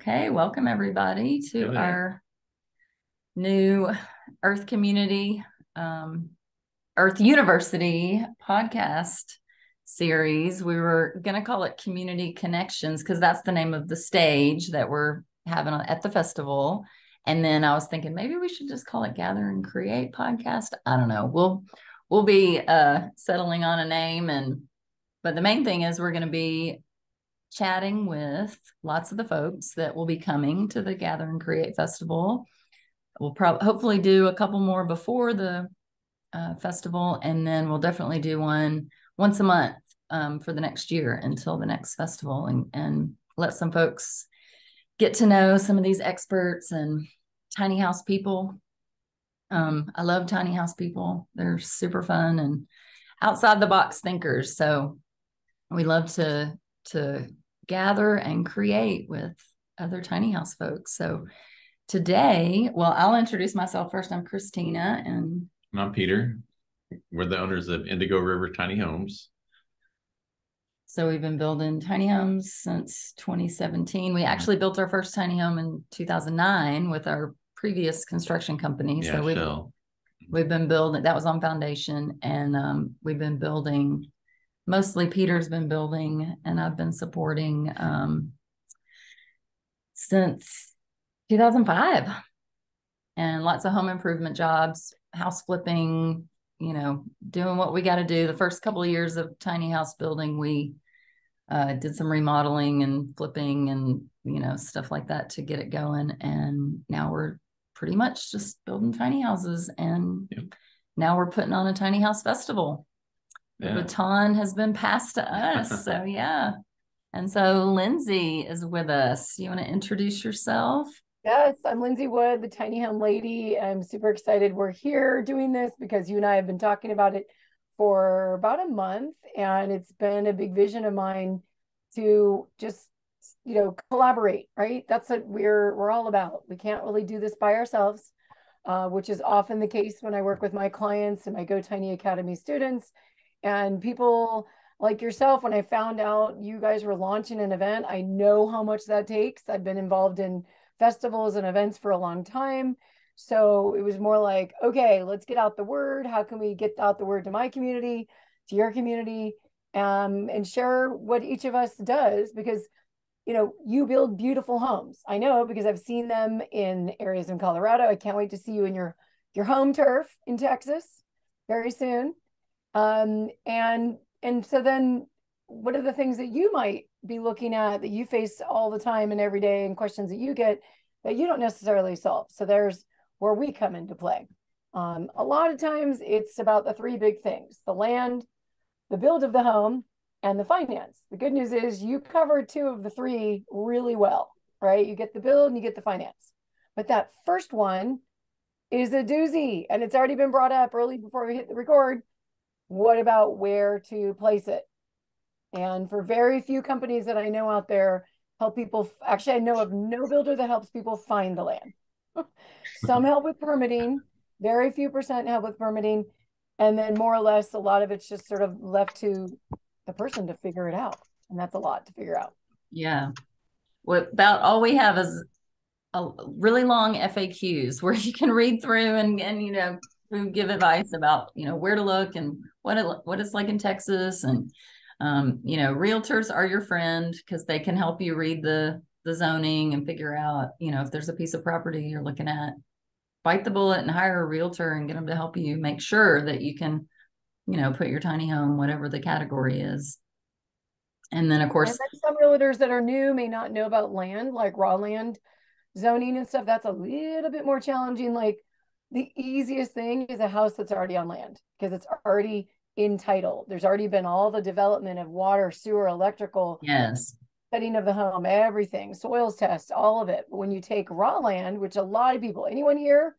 Okay, welcome everybody to Hello. our new Earth Community, um, Earth University podcast series. We were going to call it Community Connections because that's the name of the stage that we're having at the festival. And then I was thinking maybe we should just call it Gather and Create podcast. I don't know. We'll we'll be uh, settling on a name and but the main thing is we're going to be chatting with lots of the folks that will be coming to the Gather and Create Festival. We'll probably hopefully do a couple more before the uh, festival, and then we'll definitely do one once a month um, for the next year until the next festival, and and let some folks get to know some of these experts and tiny house people. Um, I love tiny house people; they're super fun and outside the box thinkers. So we love to to gather and create with other tiny house folks. So today, well, I'll introduce myself first. I'm Christina and And I'm Peter. We're the owners of Indigo River Tiny Homes. so we've been building tiny homes since 2017. We actually built our first tiny home in 2009 with our previous construction company. Yeah, so we've we've been building that was on foundation and um, we've been building mostly peter's been building and i've been supporting um, since 2005 and lots of home improvement jobs house flipping you know doing what we got to do. The first couple of years of tiny house building we uh, did some remodeling and flipping and you know stuff like that to get it going. And now we're pretty much just building tiny houses and Yep. now we're putting on a tiny house festival the Yeah. baton has been passed to us so yeah and so lindsay is with us you want to introduce yourself Yes, I'm Lindsay Wood, the tiny home lady. I'm super excited we're here doing this because you and I have been talking about it for about a month, and it's been a big vision of mine to just, you know, collaborate, right? That's what we're we're all about. We can't really do this by ourselves, uh, which is often the case when I work with my clients and my Go Tiny Academy students. And people like yourself, when I found out you guys were launching an event, I know how much that takes. I've been involved in festivals and events for a long time. So it was more like, okay, let's get out the word. How can we get out the word to my community, to your community, um, and share what each of us does? Because, you know, you build beautiful homes. I know because I've seen them in areas in Colorado. I can't wait to see you in your your home turf in Texas very soon. Um, and and so then what are the things that you might be looking at that you face all the time and every day and questions that you get that you don't necessarily solve? So there's where we come into play. Um, a lot of times it's about the three big things the land the build of the home and the finance. The good news is you cover two of the three really well right? You get the build and you get the finance. But that first one is a doozy and it's already been brought up early before we hit the record what about where to place it and for very few companies that I know out there, help people. Actually, I know of no builder that helps people find the land. Some help with permitting, very few percent help with permitting. And then more or less, a lot of it's just sort of left to the person to figure it out. And that's a lot to figure out. yeah what about all we have is a really long faqs where you can read through and and you know give advice about you know where to look and what it what it's like in texas and um, you know realtors are your friend because they can help you read the the zoning and figure out you know if there's a piece of property you're looking at bite the bullet and hire a realtor and get them to help you make sure that you can you know put your tiny home whatever the category is and then of course then some realtors that are new may not know about land, like raw land zoning and stuff. That's a little bit more challenging. Like the easiest thing is a house that's already on land because it's already in title. There's already been all the development of water, sewer, electrical, yes setting of the home, everything, soils test, all of it. But when you take raw land, which a lot of people, anyone here,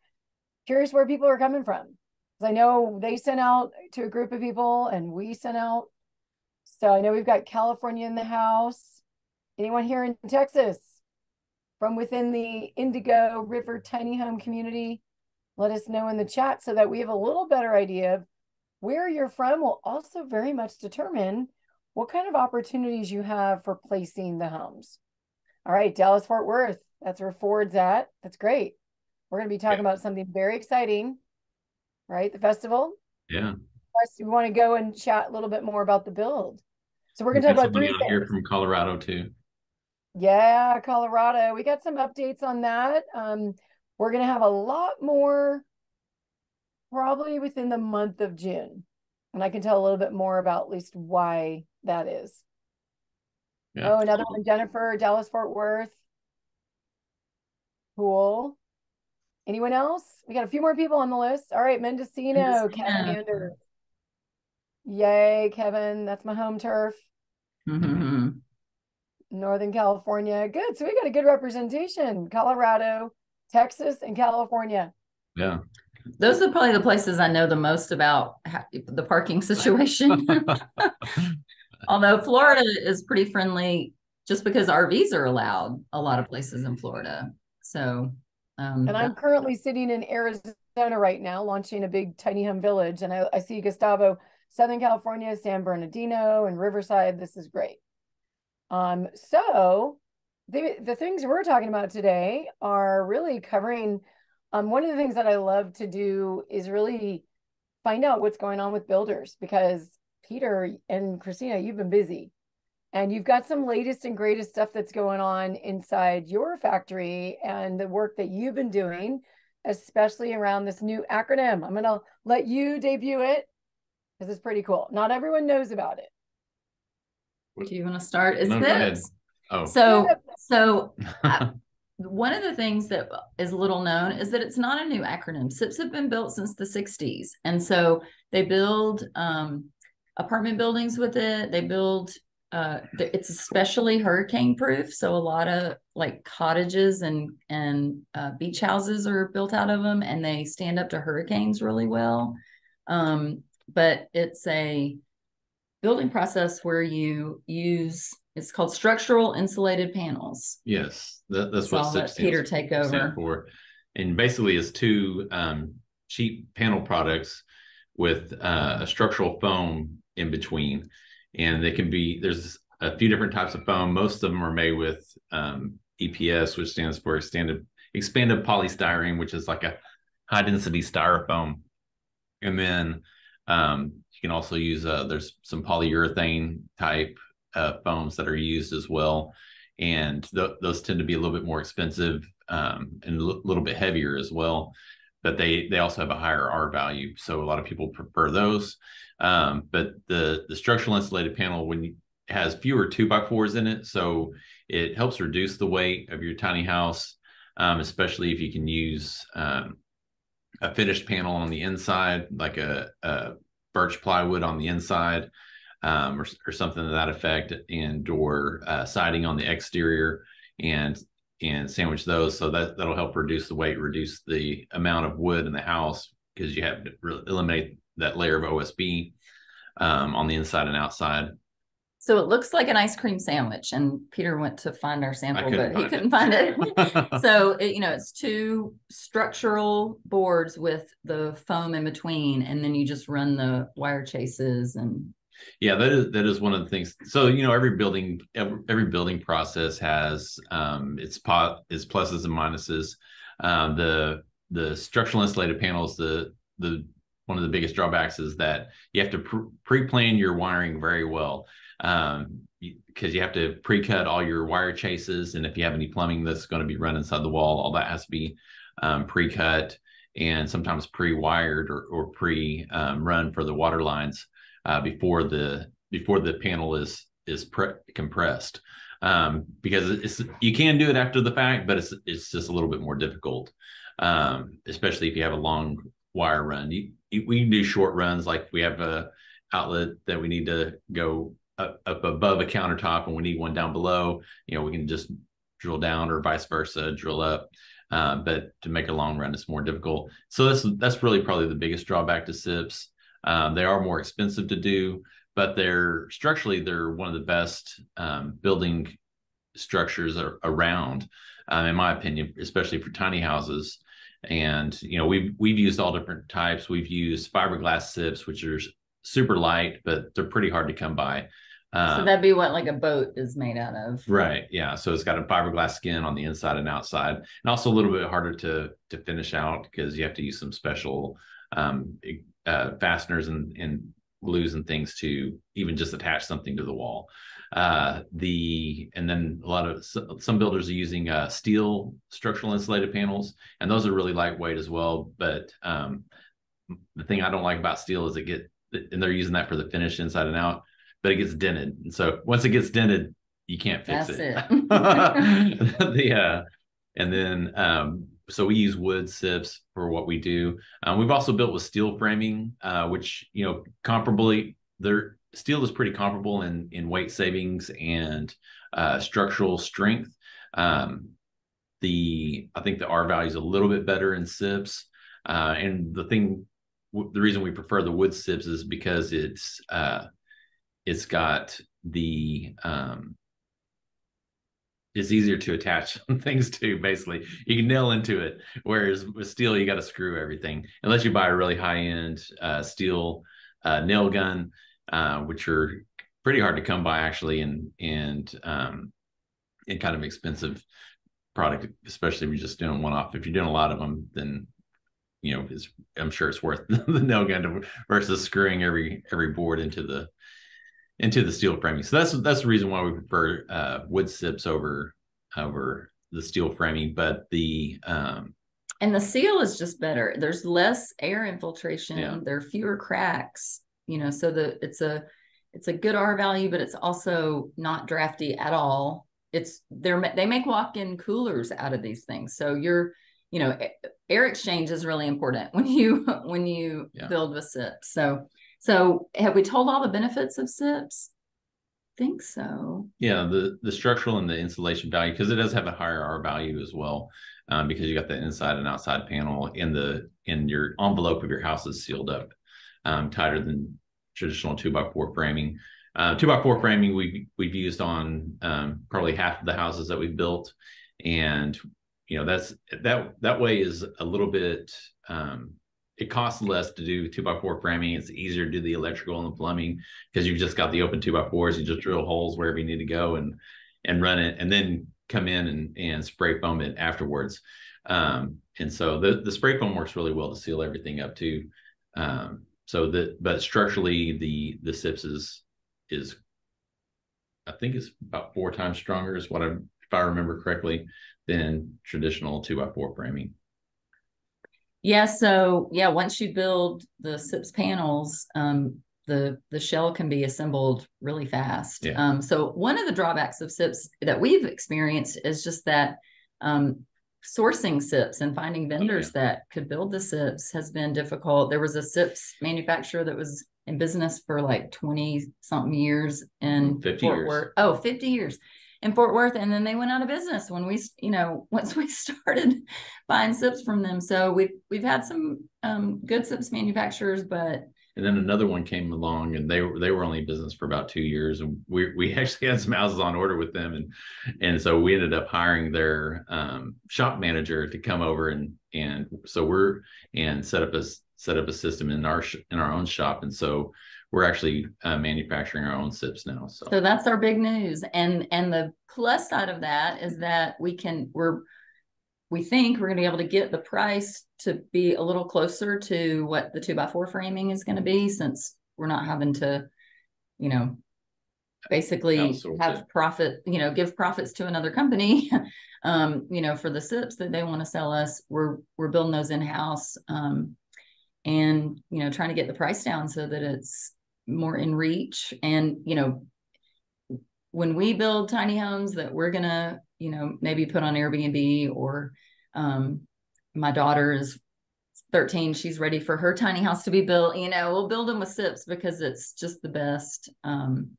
curious where people are coming from. Because I know they sent out to a group of people and we sent out. So I know we've got California in the house. Anyone here in Texas from within the Indigo River tiny home community? Let us know in the chat so that we have a little better idea of where you're from will also very much determine what kind of opportunities you have for placing the homes. All right, Dallas Fort Worth. That's where Ford's at. That's great. We're going to be talking about something very exciting, right? The festival. Yeah. Plus, we want to go and chat a little bit more about the build. So we're going to talk about three on here from Colorado too. Yeah, Colorado. We got some updates on that. Um, we're going to have a lot more probably within the month of June. And I can tell a little bit more about at least why that is. Yeah. Oh, another one, Jennifer, Dallas Fort Worth. Cool. Anyone else? We got a few more people on the list. All right, Mendocino, Kevin Mendocino. Anders. Yay, Kevin. That's my home turf. Mhm. Northern California. Good. So we got a good representation. Colorado, Texas, and California. Yeah. Those are probably the places I know the most about ha- the parking situation. Although Florida is pretty friendly just because RVs are allowed a lot of places in Florida. So, um, And I'm currently sitting in Arizona right now, launching a big tiny home village. And I, I see Gustavo, Southern California, San Bernardino, and Riverside. This is great. Um, so the the things we're talking about today are really covering. Um, one of the things that I love to do is really find out what's going on with builders because Peter and Christina, you've been busy and you've got some latest and greatest stuff that's going on inside your factory and the work that you've been doing, especially around this new acronym. I'm going to let you debut it because it's pretty cool. Not everyone knows about it. do you want to start? Is No, go ahead. this Oh. so? So I- one of the things that is little known is that it's not a new acronym. SIPs have been built since the 60s. And so they build um, apartment buildings with it. They build, uh, it's especially hurricane proof. So a lot of like cottages and, and uh, beach houses are built out of them and they stand up to hurricanes really well. Um, but it's a building process where you use, it's called structural insulated panels. Yes, that, that's So what I'll SIP let stands Peter take over. for. And basically it's two um, cheap panel products with uh, a structural foam in between. And they can be, there's a few different types of foam. Most of them are made with um, EPS, which stands for expanded, expanded polystyrene, which is like a high density styrofoam. And then um, you can also use, uh, there's some polyurethane type uh, foams that are used as well and th- those tend to be a little bit more expensive um, and a l- little bit heavier as well. But they they also have a higher R value, so a lot of people prefer those. Um, but the the structural insulated panel when you, has fewer two by fours in it, so it helps reduce the weight of your tiny house, um, especially if you can use um, a finished panel on the inside, like a, a birch plywood on the inside um, or, or something to that effect, and or uh, siding on the exterior, and and sandwich those. So that that'll help reduce the weight, reduce the amount of wood in the house because you have to re- eliminate that layer of OSB um, on the inside and outside. So it looks like an ice cream sandwich, and Peter went to find our sample, but he couldn't it. find it. so it, you know, it's two structural boards with the foam in between, and then you just run the wire chases and Yeah, that is that is one of the things. So you know, every building every, every building process has um, its pot its pluses and minuses. Um, the the structural insulated panels, the the one of the biggest drawbacks is that you have to pre-plan your wiring very well um, because you have to pre-cut all your wire chases, and if you have any plumbing that's going to be run inside the wall, all that has to be um, pre-cut and sometimes pre-wired or, or pre-run for the water lines uh, before the before the panel is is pre- compressed um, because it's you can do it after the fact, but it's it's just a little bit more difficult, um, especially if you have a long wire run. You, you, we can do short runs like we have a outlet that we need to go up, up above a countertop and we need one down below. You know, we can just drill down or vice versa, drill up. Uh, but to make a long run, it's more difficult. So that's that's really probably the biggest drawback to SIPs. Um, they are more expensive to do, but they're structurally they're one of the best um, building structures around, um, in my opinion, especially for tiny houses. And you know we've we've used all different types. We've used fiberglass SIPs, which are super light, but they're pretty hard to come by. Uh, so that'd be what like a boat is made out of. Right. Yeah. So it's got a fiberglass skin on the inside and outside, and also a little bit harder to to finish out because you have to use some special um, uh, fasteners and, and glues and things to even just attach something to the wall. Uh, the and then a lot of some builders are using uh, steel structural insulated panels, and those are really lightweight as well. But um, the thing I don't like about steel is it get and they're using that for the finish inside and out but it gets dented. And so once it gets dented, you can't fix That's it. it. the uh, and then um, so we use wood SIPs for what we do. Um, we've also built with steel framing, uh, which you know comparably, their steel is pretty comparable in in weight savings and uh, structural strength. Um, the I think the R value is a little bit better in SIPs, uh, and the thing, the reason we prefer the wood SIPs is because it's uh, it's got the um it's easier to attach things to basically. You can nail into it whereas with steel you got to screw everything. Unless you buy a really high end uh, steel uh, nail gun uh, which are pretty hard to come by actually and and um and kind of expensive product especially if you're just doing one off. If you're doing a lot of them then you know it's i'm sure it's worth the nail gun to, versus screwing every every board into the into the steel framing. So that's that's the reason why we prefer uh, wood SIPs over over the steel framing. But the um, and the seal is just better. There's less air infiltration. Yeah. There are fewer cracks. You know, so the it's a it's a good R value, but it's also not drafty at all. It's they're they make walk-in coolers out of these things. So you're you know air exchange is really important when you when you Yeah. build with SIPs. So so have we told all the benefits of SIPs? I think so. yeah the the structural and the insulation value because it does have a higher R value as well um, because you got the inside and outside panel in the in your envelope of your house is sealed up um, tighter than traditional two by four framing. Uh, two by four framing we we've used on um, probably half of the houses that we've built, and you know that's that that way is a little bit um, it costs less to do two by four framing. It's easier to do the electrical and the plumbing because you've just got the open two by fours. You just drill holes wherever you need to go and and run it, and then come in and and spray foam it afterwards. Um, and so the the spray foam works really well to seal everything up too. Um, so that but structurally the the SIPS is is I think it's about four times stronger is what I if I remember correctly than traditional two by four framing. Yeah, so yeah, once you build the SIPS panels, um, the the shell can be assembled really fast. Yeah. Um, so one of the drawbacks of SIPS that we've experienced is just that um, sourcing SIPS and finding vendors that could build the SIPS has been difficult. There was a SIPS manufacturer that was in business for like 20 something years in 50 Fort years. Worth. Oh, 50 years in Fort Worth. And then they went out of business when we, you know, once we started buying SIPs from them. So we've, we've had some um, good SIPs manufacturers, but And then another one came along, and they were they were only in business for about two years, and we we actually had some houses on order with them, and and so we ended up hiring their um, shop manager to come over and and so we're and set up a set up a system in our in our own shop, and so we're actually uh, manufacturing our own sips now. So, So that's our big news. And and the plus side of that is that we can we're we think we're gonna be able to get the price to be a little closer to what the two by four framing is gonna be since we're not having to, you know, basically Outsource have it. profit, you know, give profits to another company. um, you know, for the SIPs that they want to sell us, we're we're building those in-house. Um, and you know, trying to get the price down so that it's more in reach. And you know when we build tiny homes that we're gonna you know maybe put on airbnb or um my daughter is 13 she's ready for her tiny house to be built you know we'll build them with sips because it's just the best um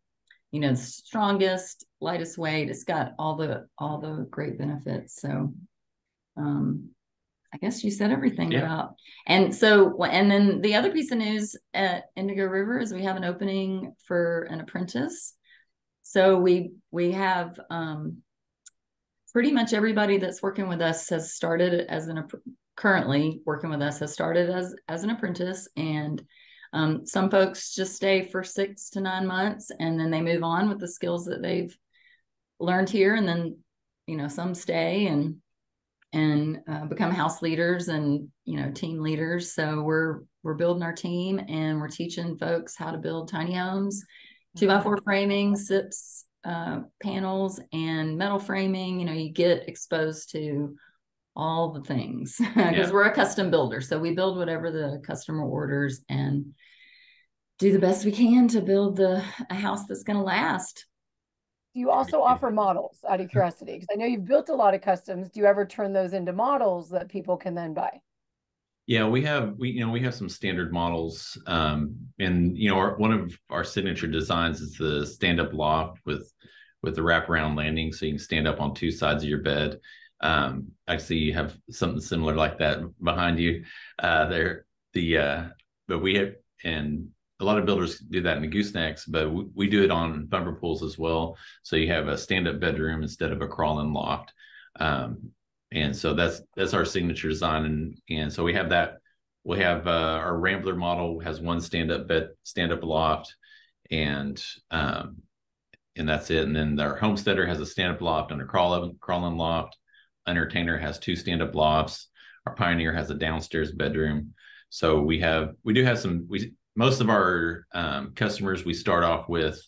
you know the strongest lightest weight. It's got all the all the great benefits. So um i guess you said everything Yeah. about and so and then the other piece of news at indigo river is we have an opening for an apprentice so we we have um pretty much everybody that's working with us has started as an currently working with us has started as as an apprentice and Um, some folks just stay for six to nine months and then they move on with the skills that they've learned here. And then, you know, some stay and and uh, become house leaders and you know team leaders. So we're we're building our team and we're teaching folks how to build tiny homes, two by four framing, SIPs uh, panels, and metal framing. You know, you get exposed to all the things because yeah. we're a custom builder. So we build whatever the customer orders and do the best we can to build the a house that's going to last. Do you also offer models out of curiosity? Because I know you've built a lot of customs. Do you ever turn those into models that people can then buy? Yeah, we have we you know we have some standard models, um, and you know our, one of our signature designs is the stand up loft with with the wraparound landing, so you can stand up on two sides of your bed. Um, actually, you have something similar like that behind you. Uh, there, the uh, but we have and a lot of builders do that in the goosenecks, but we, we do it on bumper pulls as well. So you have a stand up bedroom instead of a crawl-in loft. Um, and so that's that's our signature design. And and so we have that we have uh, our rambler model has one stand up bed stand up loft and um and that's it. And then our homesteader has a stand up loft and a crawl crawl in loft. Entertainer has two stand up lofts. Our pioneer has a downstairs bedroom. So we have we do have some we most of our um, customers we start off with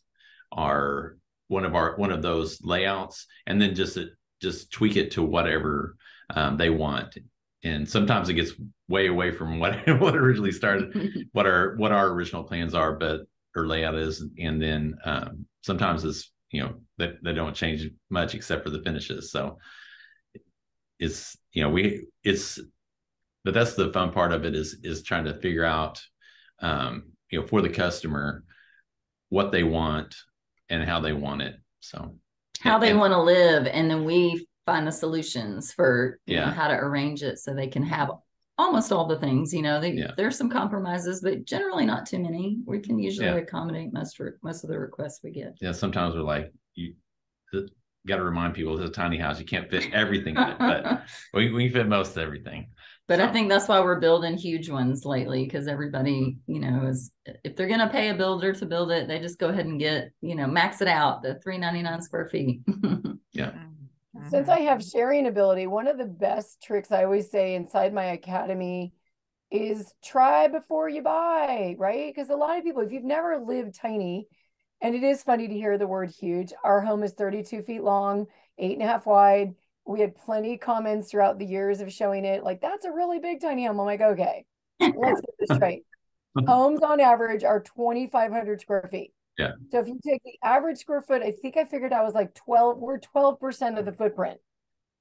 our one of our one of those layouts and then just just tweak it to whatever um, they want. And sometimes it gets way away from what what originally started, what our what our original plans are, but or layout is, and then um, sometimes it's you know that they, they don't change much except for the finishes. So it's you know we it's but that's the fun part of it is is trying to figure out um, you know for the customer what they want and how they want it. So how they want to live and then we find the solutions for yeah. know, how to arrange it so they can have almost all the things you know they, yeah. there's some compromises but generally not too many we can usually yeah. accommodate most most of the requests we get yeah sometimes we're like you got to remind people it's a tiny house you can't fit everything in it but we, we fit most of everything but I think that's why we're building huge ones lately because everybody, you know, is if they're gonna pay a builder to build it, they just go ahead and get, you know, max it out the 399 square feet. yeah. Mm-hmm. Since I have sharing ability, one of the best tricks I always say inside my academy is try before you buy, right? Because a lot of people, if you've never lived tiny, and it is funny to hear the word huge, our home is 32 feet long, eight and a half wide we had plenty of comments throughout the years of showing it like that's a really big tiny home. I'm like okay let's get this straight. Homes on average are 2500 square feet. Yeah. So if you take the average square foot i think i figured out was like 12 we're 12% of the footprint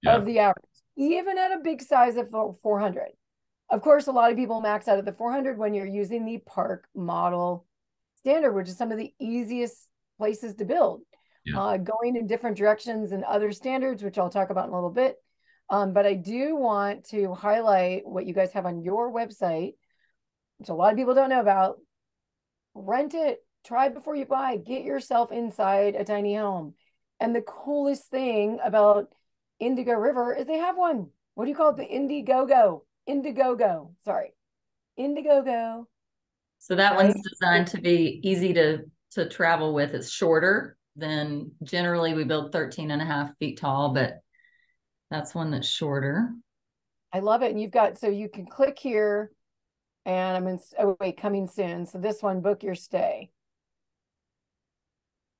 yeah. of the average even at a big size of 400 of course a lot of people max out at the 400 when you're using the park model standard which is some of the easiest places to build yeah. uh, going in different directions and other standards, which I'll talk about in a little bit. Um, but I do want to highlight what you guys have on your website, which a lot of people don't know about. Rent it, try before you buy, get yourself inside a tiny home. And the coolest thing about Indigo River is they have one. What do you call it? The Indiegogo. Indiegogo. Sorry. Indiegogo. So that right? one's designed to be easy to to travel with. It's shorter then generally we build 13 and a half feet tall, but that's one that's shorter. I love it. And you've got, so you can click here and I'm in, oh wait, coming soon. So this one, book your stay.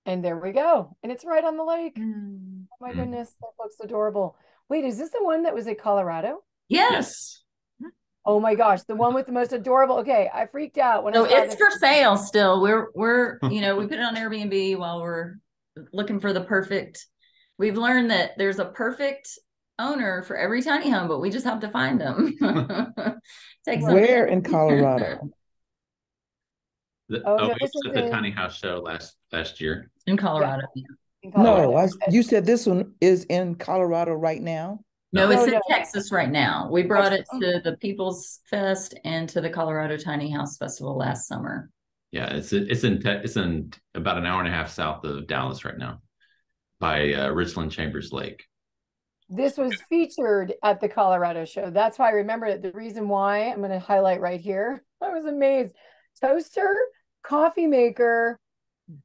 And there we go. And it's right on the lake. Mm. Oh my mm. goodness, that looks adorable. Wait, is this the one that was in Colorado? Yes. Oh my gosh, the one with the most adorable. Okay, I freaked out when no, I it's for sale still. We're we're you know we put it on Airbnb while we're looking for the perfect. We've learned that there's a perfect owner for every tiny home, but we just have to find them. Where in Colorado? The, oh, oh no, we at the tiny house show last last year in Colorado. Yeah. In Colorado. No, I, you said this one is in Colorado right now. No, it's in Texas right now. We brought it to the People's Fest and to the Colorado Tiny House Festival last summer. Yeah, it's it's in it's in about an hour and a half south of Dallas right now, by uh, Richland Chambers Lake. This was featured at the Colorado show. That's why I remember it. The reason why I'm going to highlight right here. I was amazed. toaster, coffee maker,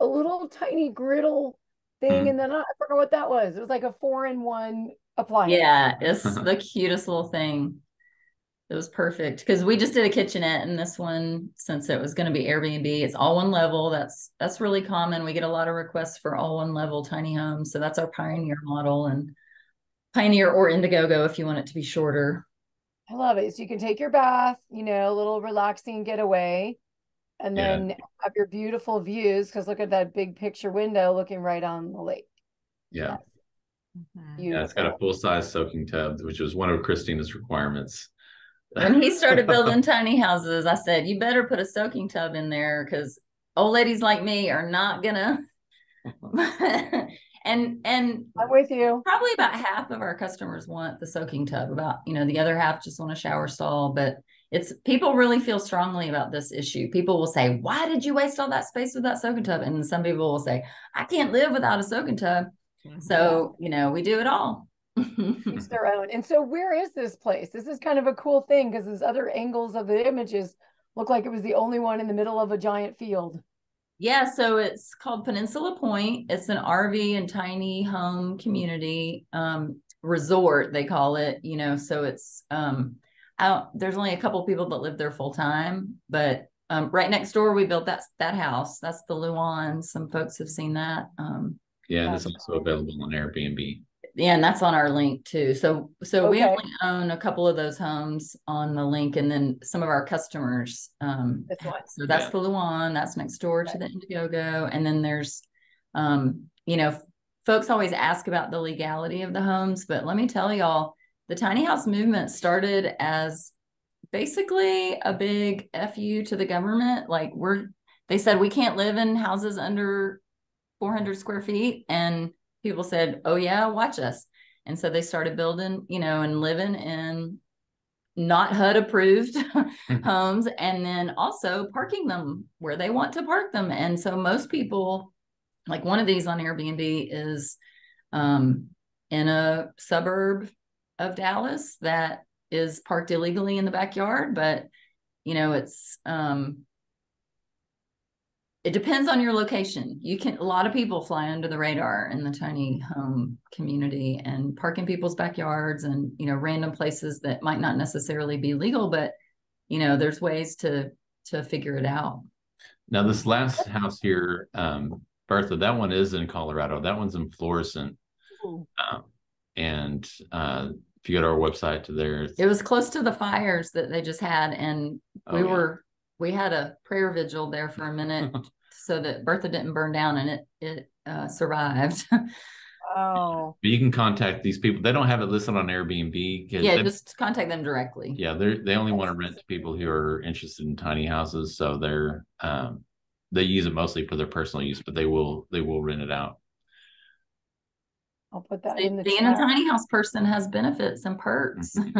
a little tiny griddle thing, Mhm. and then I forgot what that was. It was like a four in one appliance. Yeah, it's the cutest little thing. It was perfect because we just did a kitchenette in this one since it was going to be Airbnb. It's all one level. That's that's really common. We get a lot of requests for all one level tiny homes. So that's our Pioneer model and Pioneer or Indiegogo if you want it to be shorter. I love it. So you can take your bath, you know, a little relaxing getaway, and Yeah. then have your beautiful views. Because look at that big picture window looking right on the lake. Yeah. Yes, Mhm. Yeah, it's got a full size soaking tub, which was one of Christina's requirements. When he started building tiny houses, I said, "You better put a soaking tub in there because old ladies like me are not gonna." and and I'm with you. probably about half of our customers want the soaking tub about you know the other half just want a shower stall but it's people really feel strongly about this issue people will say why did you waste all that space with that soaking tub and some people will say i can't live without a soaking tub so you know we do it all Each their own. And so, where is this place? This is kind of a cool thing because those other angles of the images look like it was the only one in the middle of a giant field. yeah so it's called peninsula point it's an rv and tiny home community um resort they call it you know so it's um out there's only a couple people that live there full time but um right next door we built that that house that's the luan some folks have seen that um Yeah, and it's also available on Airbnb. yeah and that's on our link too so so we only own a couple of those homes on the link and then some of our customers um This one. so that's Yeah. the Luan, that's next door to the Indiegogo. And then there's, um, you know, folks always ask about the legality of the homes, but let me tell y'all, the tiny house movement started as basically a big FU to the government. Like we're, they said we can't live in houses under 400 square feet. And people said, oh yeah, watch us. And so they started building, you know, and living in not HUD approved homes and then also parking them where they want to park them. And so most people, like one of these on Airbnb is um, in a suburb of Dallas that is parked illegally in the backyard, but you know, it's um, it depends on your location. You can a lot of people fly under the radar in the tiny home community and park in people's backyards and you know random places that might not necessarily be legal, but you know there's ways to to figure it out. Now, this last house here, um, Bertha, that one is in Colorado. That one's in Florissant. Um, and uh, if you go to our website to there, It was close to the fires that they just had, and Oh, we yeah. were we had a prayer vigil there for a minute so that Bertha didn't burn down and it it uh, survived. Oh, But you can contact these people. They don't have it listed on Airbnb. yeah, they- just contact them directly. yeah, they're they only want to rent to people who are interested in tiny houses. So they're um, they use it mostly for their personal use, but they will they will rent it out. I'll put that See, in the Being a tiny house person has benefits and perks.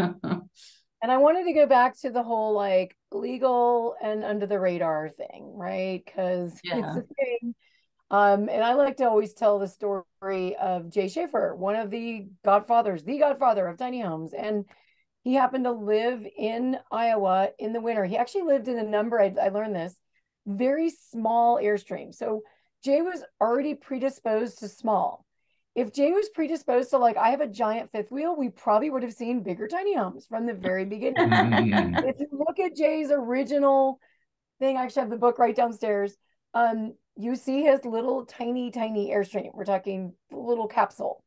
And I wanted to go back to the whole like legal and under the radar thing, right? Because Yeah. it's a thing. Um, and I like to always tell the story of Jay Shafer, one of the godfathers, the godfather of tiny homes. And he happened to live in Iowa in the winter. He actually lived in a number, I, I learned this, very small airstream. So Jay was already predisposed to small. If Jay was predisposed to like, I have a giant fifth wheel, we probably would have seen bigger tiny homes from the very beginning. if you look at Jay's original thing, I actually have the book right downstairs. Um, you see his little tiny, tiny airstream. We're talking little capsule.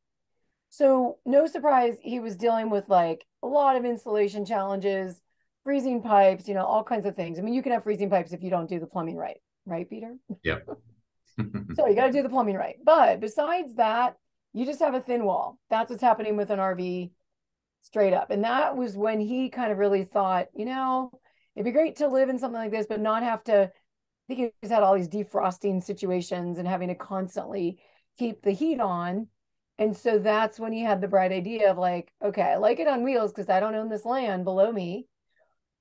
So no surprise, he was dealing with like a lot of insulation challenges, freezing pipes, you know, all kinds of things. I mean, you can have freezing pipes if you don't do the plumbing right, right, Peter? Yeah. So you got to do the plumbing right. But besides that, you just have a thin wall. That's what's happening with an RV straight up. And that was when he kind of really thought, you know, it'd be great to live in something like this, but not have to. I think he's had all these defrosting situations and having to constantly keep the heat on. And so that's when he had the bright idea of like, okay, I like it on wheels because I don't own this land below me,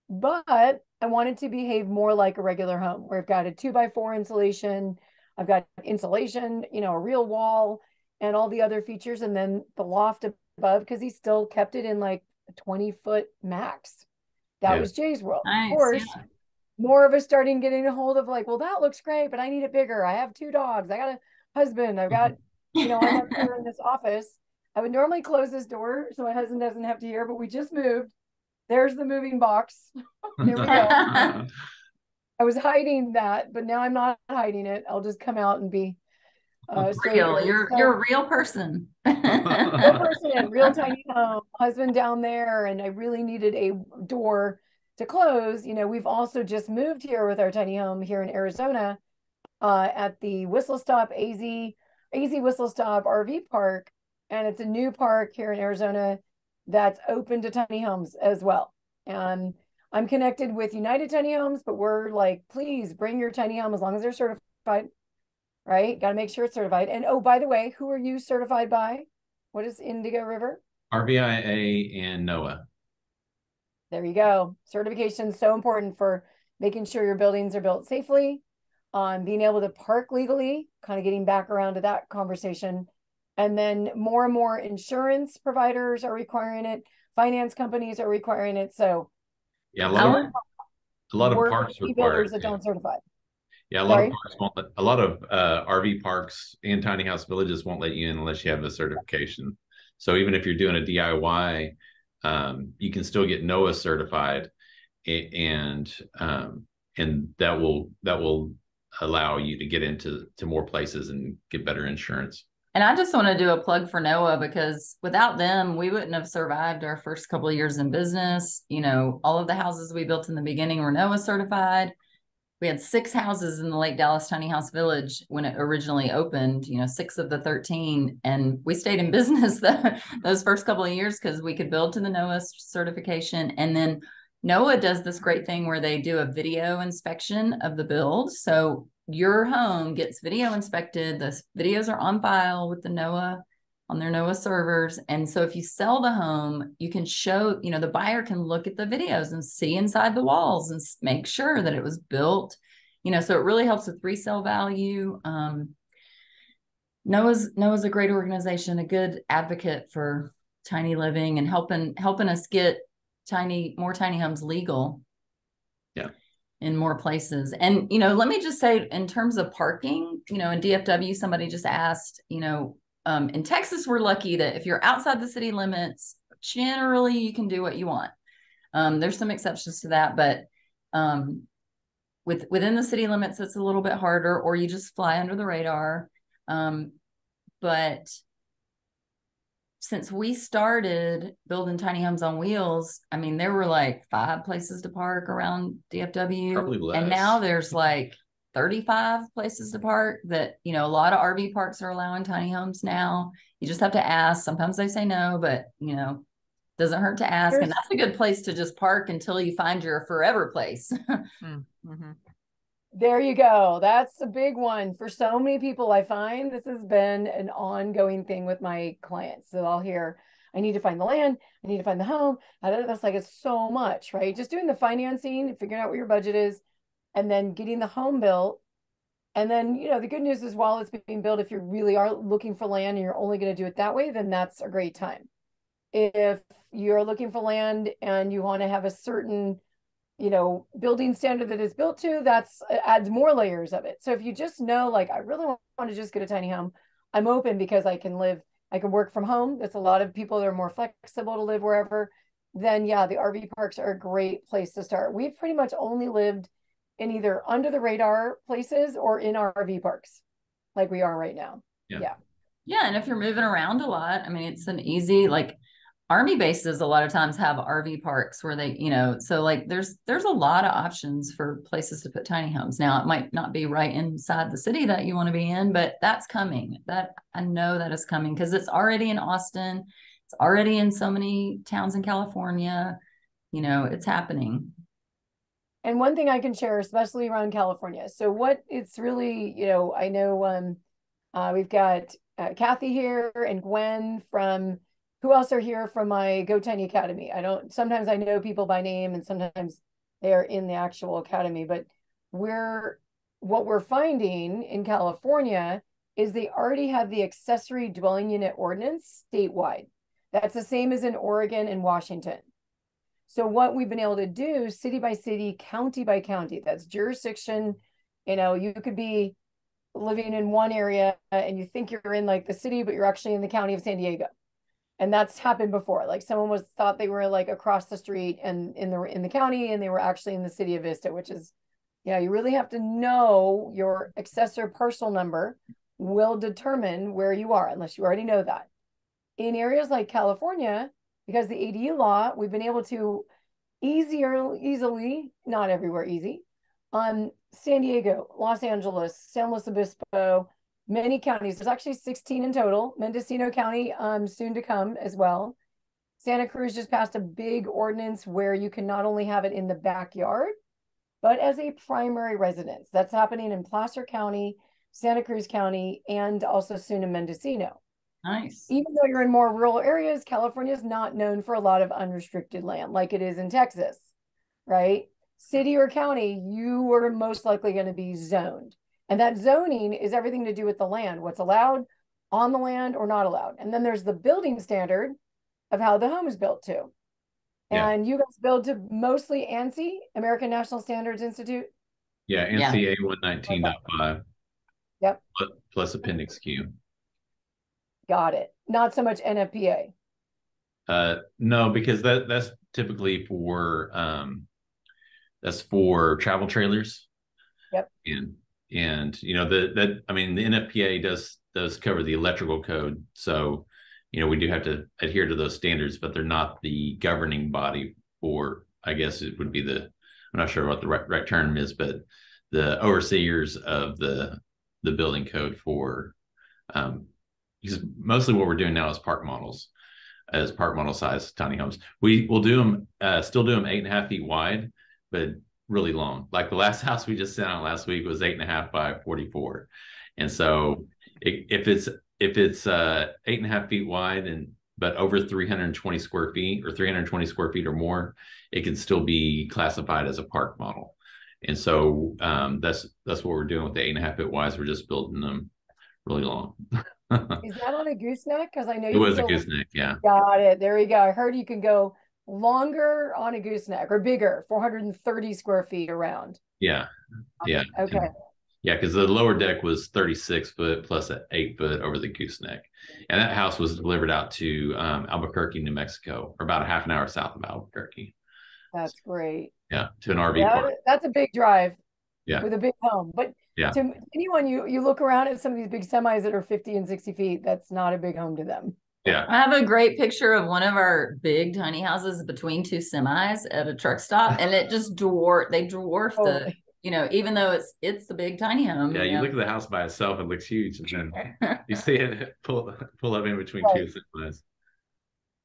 but I want it to behave more like a regular home where I've got a two by four insulation, I've got insulation, you know, a real wall and all the other features, and then the loft above because he still kept it in like a 20 foot max. That Yeah. was Jay's world. Nice, of course, yeah. more of us starting getting a hold of like, well, that looks great, but I need it bigger. I have two dogs. I got a husband. I've got, mm-hmm. you know, I'm up here in this office. I would normally close this door so my husband doesn't have to hear, but we just moved. There's the moving box. there we go. I was hiding that, but now I'm not hiding it. I'll just come out and be uh, real. You're so, you're a real person. real person, real tiny home, husband down there, and I really needed a door to close. You know, we've also just moved here with our tiny home here in Arizona, uh, at the Whistle Stop AZ AZ Whistle Stop RV Park, and it's a new park here in Arizona that's open to tiny homes as well. And I'm connected with United Tiny Homes, but we're like, please bring your tiny home as long as they're certified right? Got to make sure it's certified. And oh, by the way, who are you certified by? What is Indigo River? RVIA and NOAH. There you go. Certification is so important for making sure your buildings are built safely, on um, being able to park legally, kind of getting back around to that conversation. And then more and more insurance providers are requiring it, finance companies are requiring it. So yeah, a lot of, a lot of parks require that don't certify. Yeah, a lot Sorry? of parks won't let, a lot of uh, RV parks and tiny house villages won't let you in unless you have a certification. So even if you're doing a DIY, um, you can still get NOAH certified, and um, and that will that will allow you to get into to more places and get better insurance. And I just want to do a plug for NOAH because without them, we wouldn't have survived our first couple of years in business. You know, all of the houses we built in the beginning were NOAH certified we had six houses in the Lake Dallas Tiny House Village when it originally opened, you know, six of the 13. And we stayed in business the, those first couple of years because we could build to the NOAH certification. And then NOAH does this great thing where they do a video inspection of the build. So your home gets video inspected. The videos are on file with the NOAH on their NOAH servers. And so if you sell the home, you can show, you know, the buyer can look at the videos and see inside the walls and make sure that it was built, you know, so it really helps with resale value. Um, NOAH's NOAH's a great organization, a good advocate for tiny living and helping helping us get tiny more tiny homes legal. Yeah. In more places. And you know, let me just say in terms of parking, you know, in DFW somebody just asked, you know, um, in Texas, we're lucky that if you're outside the city limits, generally you can do what you want. Um, there's some exceptions to that, but um, with within the city limits, it's a little bit harder, or you just fly under the radar. Um, but since we started building tiny homes on wheels, I mean, there were like five places to park around DFW, and now there's like 35 places to park that you know a lot of rv parks are allowing tiny homes now you just have to ask sometimes they say no but you know doesn't hurt to ask There's, and that's a good place to just park until you find your forever place mm, mm-hmm. there you go that's a big one for so many people i find this has been an ongoing thing with my clients so i'll hear I need to find the land. I need to find the home. That's like it's so much, right? Just doing the financing, figuring out what your budget is, and then getting the home built. And then, you know, the good news is while it's being built, if you really are looking for land and you're only going to do it that way, then that's a great time. If you're looking for land and you want to have a certain, you know, building standard that is built to, that's uh, adds more layers of it. So if you just know, like, I really want to just get a tiny home, I'm open because I can live, I can work from home. That's a lot of people that are more flexible to live wherever. Then, yeah, the RV parks are a great place to start. We've pretty much only lived in either under the radar places or in RV parks like we are right now. Yeah. yeah. Yeah. And if you're moving around a lot, I mean, it's an easy, like army bases a lot of times have RV parks where they, you know, so like there's there's a lot of options for places to put tiny homes. Now it might not be right inside the city that you want to be in, but that's coming. That I know that is coming because it's already in Austin. It's already in so many towns in California. You know, it's happening and one thing I can share, especially around California. So what it's really, you know, I know um, uh, we've got uh, Kathy here and Gwen from who else are here from my Go Tiny Academy. I don't. Sometimes I know people by name, and sometimes they are in the actual academy. But we're what we're finding in California is they already have the accessory dwelling unit ordinance statewide. That's the same as in Oregon and Washington. So what we've been able to do, city by city, county by county, that's jurisdiction. You know, you could be living in one area and you think you're in like the city, but you're actually in the county of San Diego. And that's happened before. Like someone was thought they were like across the street and in the in the county and they were actually in the city of Vista, which is yeah, you really have to know your assessor parcel number will determine where you are, unless you already know that. In areas like California, because the ADU law, we've been able to easier, easily, not everywhere easy, um, San Diego, Los Angeles, San Luis Obispo, many counties. There's actually 16 in total. Mendocino County, um, soon to come as well. Santa Cruz just passed a big ordinance where you can not only have it in the backyard, but as a primary residence. That's happening in Placer County, Santa Cruz County, and also soon in Mendocino. Nice. Even though you're in more rural areas, California is not known for a lot of unrestricted land like it is in Texas, right? City or county, you are most likely going to be zoned. And that zoning is everything to do with the land, what's allowed on the land or not allowed. And then there's the building standard of how the home is built too. Yeah. And you guys build to mostly ANSI, American National Standards Institute. Yeah, Yeah. ANSI A one nineteen point five. Yep. Plus appendix Q. Got it. Not so much NFPA. Uh, no, because that that's typically for um, that's for travel trailers. Yep. And and you know the that I mean the NFPA does does cover the electrical code, so you know we do have to adhere to those standards, but they're not the governing body for. I guess it would be the I'm not sure what the right, right term is, but the overseers of the the building code for um, because mostly what we're doing now is park models as park model size tiny homes. We will do them, uh, still do them eight and a half feet wide, but really long. Like the last house we just sent out last week was eight and a half by 44. And so it, if it's, if it's uh, eight and a half feet wide and, but over 320 square feet or 320 square feet or more, it can still be classified as a park model. And so um, that's, that's what we're doing with the eight and a half foot wise. We're just building them really long. Is that on a gooseneck? Because I know it you was a gooseneck. Yeah. Got it. There you go. I heard you can go longer on a gooseneck or bigger, 430 square feet around. Yeah. Yeah. Okay. Yeah, because the lower deck was 36 foot plus an eight foot over the gooseneck. And that house was delivered out to um, Albuquerque, New Mexico, or about a half an hour south of Albuquerque. That's great. Yeah, to an RV Yeah, park. that's a big drive. Yeah. With a big home. But Yeah. to anyone you you look around at some of these big semis that are 50 and 60 feet, that's not a big home to them. Yeah. I have a great picture of one of our big tiny houses between two semis at a truck stop, and it just dwarf. They dwarf Oh, the, you know, even though it's it's the big tiny home. Yeah, you know. look at the house by itself, it looks huge. And then you see it pull pull up in between Right. two semis.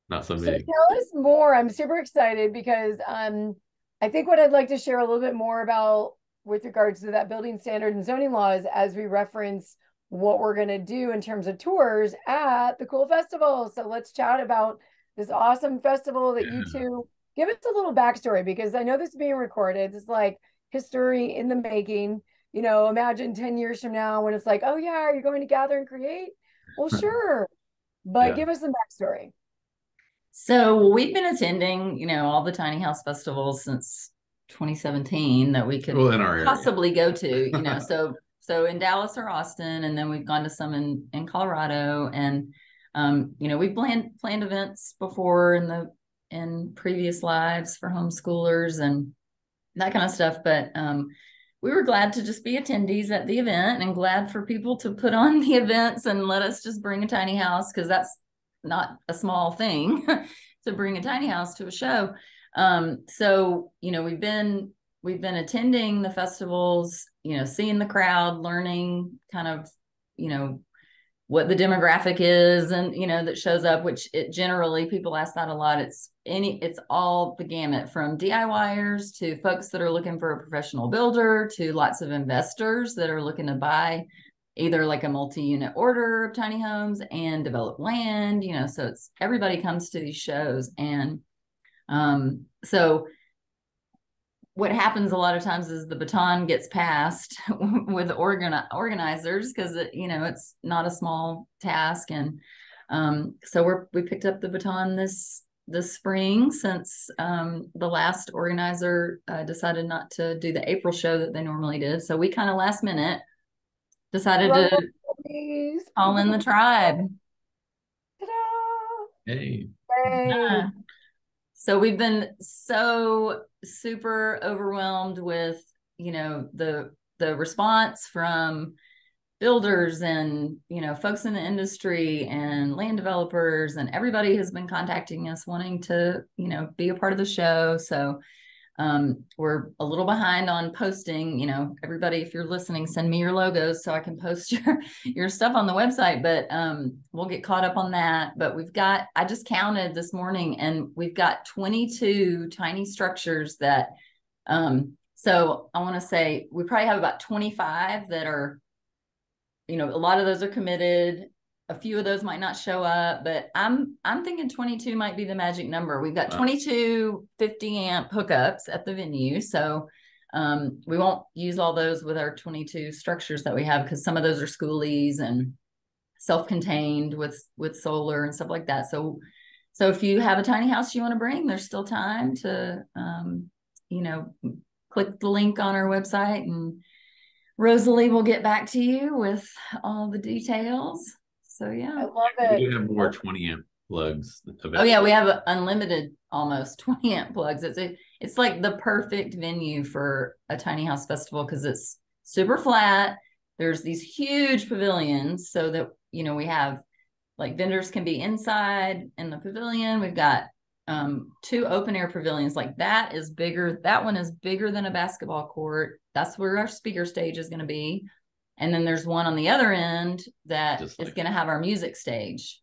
Not so So big. tell us more. I'm super excited because um I think what I'd like to share a little bit more about with regards to that building standard and zoning laws as we reference what we're going to do in terms of tours at the cool festival. So let's chat about this awesome festival that you two give us a little backstory because I know this is being recorded. It's like history in the making. You know, imagine 10 years from now when it's like, oh yeah, are you going to gather and create? Well, sure. But Yeah. give us some backstory. So we've been attending, you know, all the tiny house festivals since 2017 that we could Well, in our possibly go to, you know. so so in Dallas or Austin, and then we've gone to some in in Colorado, and um, you know, we've planned planned events before in the in previous lives for homeschoolers and that kind of stuff. But um, we were glad to just be attendees at the event, and glad for people to put on the events and let us just bring a tiny house because that's not a small thing to bring a tiny house to a show. Um, so you know, we've been we've been attending the festivals, you know, seeing the crowd, learning kind of, you know, what the demographic is and you know that shows up which it generally people ask that a lot. It's any it's all the gamut from DIYers to folks that are looking for a professional builder to lots of investors that are looking to buy either like a multi-unit order of tiny homes and develop land you know so it's everybody comes to these shows and um so what happens a lot of times is the baton gets passed with organ organizers because you know it's not a small task and um so we're we picked up the baton this this spring since um, the last organizer uh, decided not to do the April show that they normally did. So we kind of last minute decided Love to Please. call in the tribe. Ta-da! Hey, Yay. Yeah. So we've been so super overwhelmed with, you know, the the response from builders and, you know, folks in the industry and land developers and everybody has been contacting us wanting to, you know, be a part of the show. So um, we're a little behind on posting, you know, everybody, if you're listening, send me your logos so I can post your your stuff on the website, but um, we'll get caught up on that. But we've got, I just counted this morning and we've got 22 tiny structures that, um, so I want to say we probably have about 25 that are, you know, a lot of those are committed. A few of those might not show up, but I'm I'm thinking 22 might be the magic number. We've got Wow. 22 50 amp hookups at the venue, so um, we won't use all those with our 22 structures that we have because some of those are schoolies and self-contained with with solar and stuff like that. So so if you have a tiny house you want to bring, there's still time to um, you know click the link on our website and Rosalie will get back to you with all the details. So yeah, I yeah. love we do have more 20 amp plugs. Oh yeah, we have unlimited almost 20 amp plugs. It's a, it's like the perfect venue for a tiny house festival because it's super flat. There's these huge pavilions so that you know we have like vendors can be inside in the pavilion. We've got um two open air pavilions like that is bigger. That one is bigger than a basketball court. That's where our speaker stage is going to be. And then there's one on the other end that is going to have our music stage.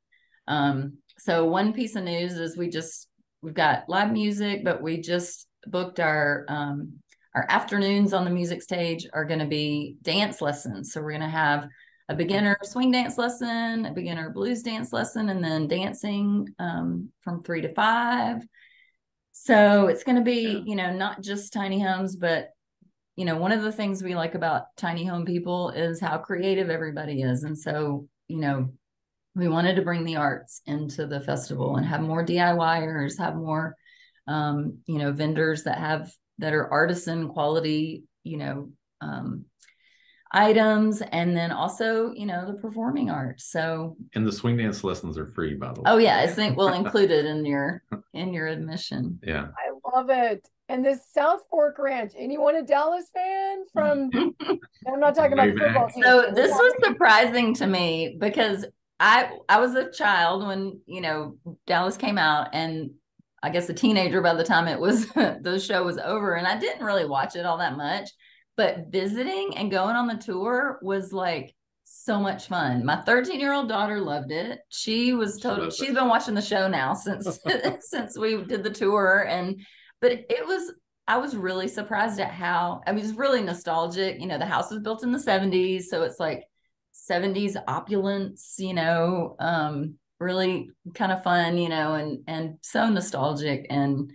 Um, so one piece of news is we just we've got live music, but we just booked our um our afternoons on the music stage are going to be dance lessons. So we're going to have a beginner swing dance lesson, a beginner blues dance lesson, and then dancing um, from three to five. So it's going to be, Yeah. you know, not just tiny homes, but you know, one of the things we like about tiny home people is how creative everybody is. And so, you know, we wanted to bring the arts into the festival and have more DIYers, have more, um, you know, vendors that have that are artisan quality, you know, um, items, and then also, you know, the performing arts. So, And the swing dance lessons are free, by the way. oh yeah, I think we'll include it in your in your admission. Yeah. I love it. And this South Fork Ranch, anyone a Dallas fan from? I'm not talking about the football team. So this was surprising to me because I I was a child when you know Dallas came out and I guess a teenager by the time it was the show was over and I didn't really watch it all that much but visiting and going on the tour was like so much fun. My 13 year old daughter loved it. She was She total. She's been watching the show now since since we did the tour, and but it was. I was really surprised at how. I mean, it's really nostalgic. You know, the house was built in the 70s, so it's like 70s opulence. You know, um, really kind of fun. You know, and and so nostalgic. And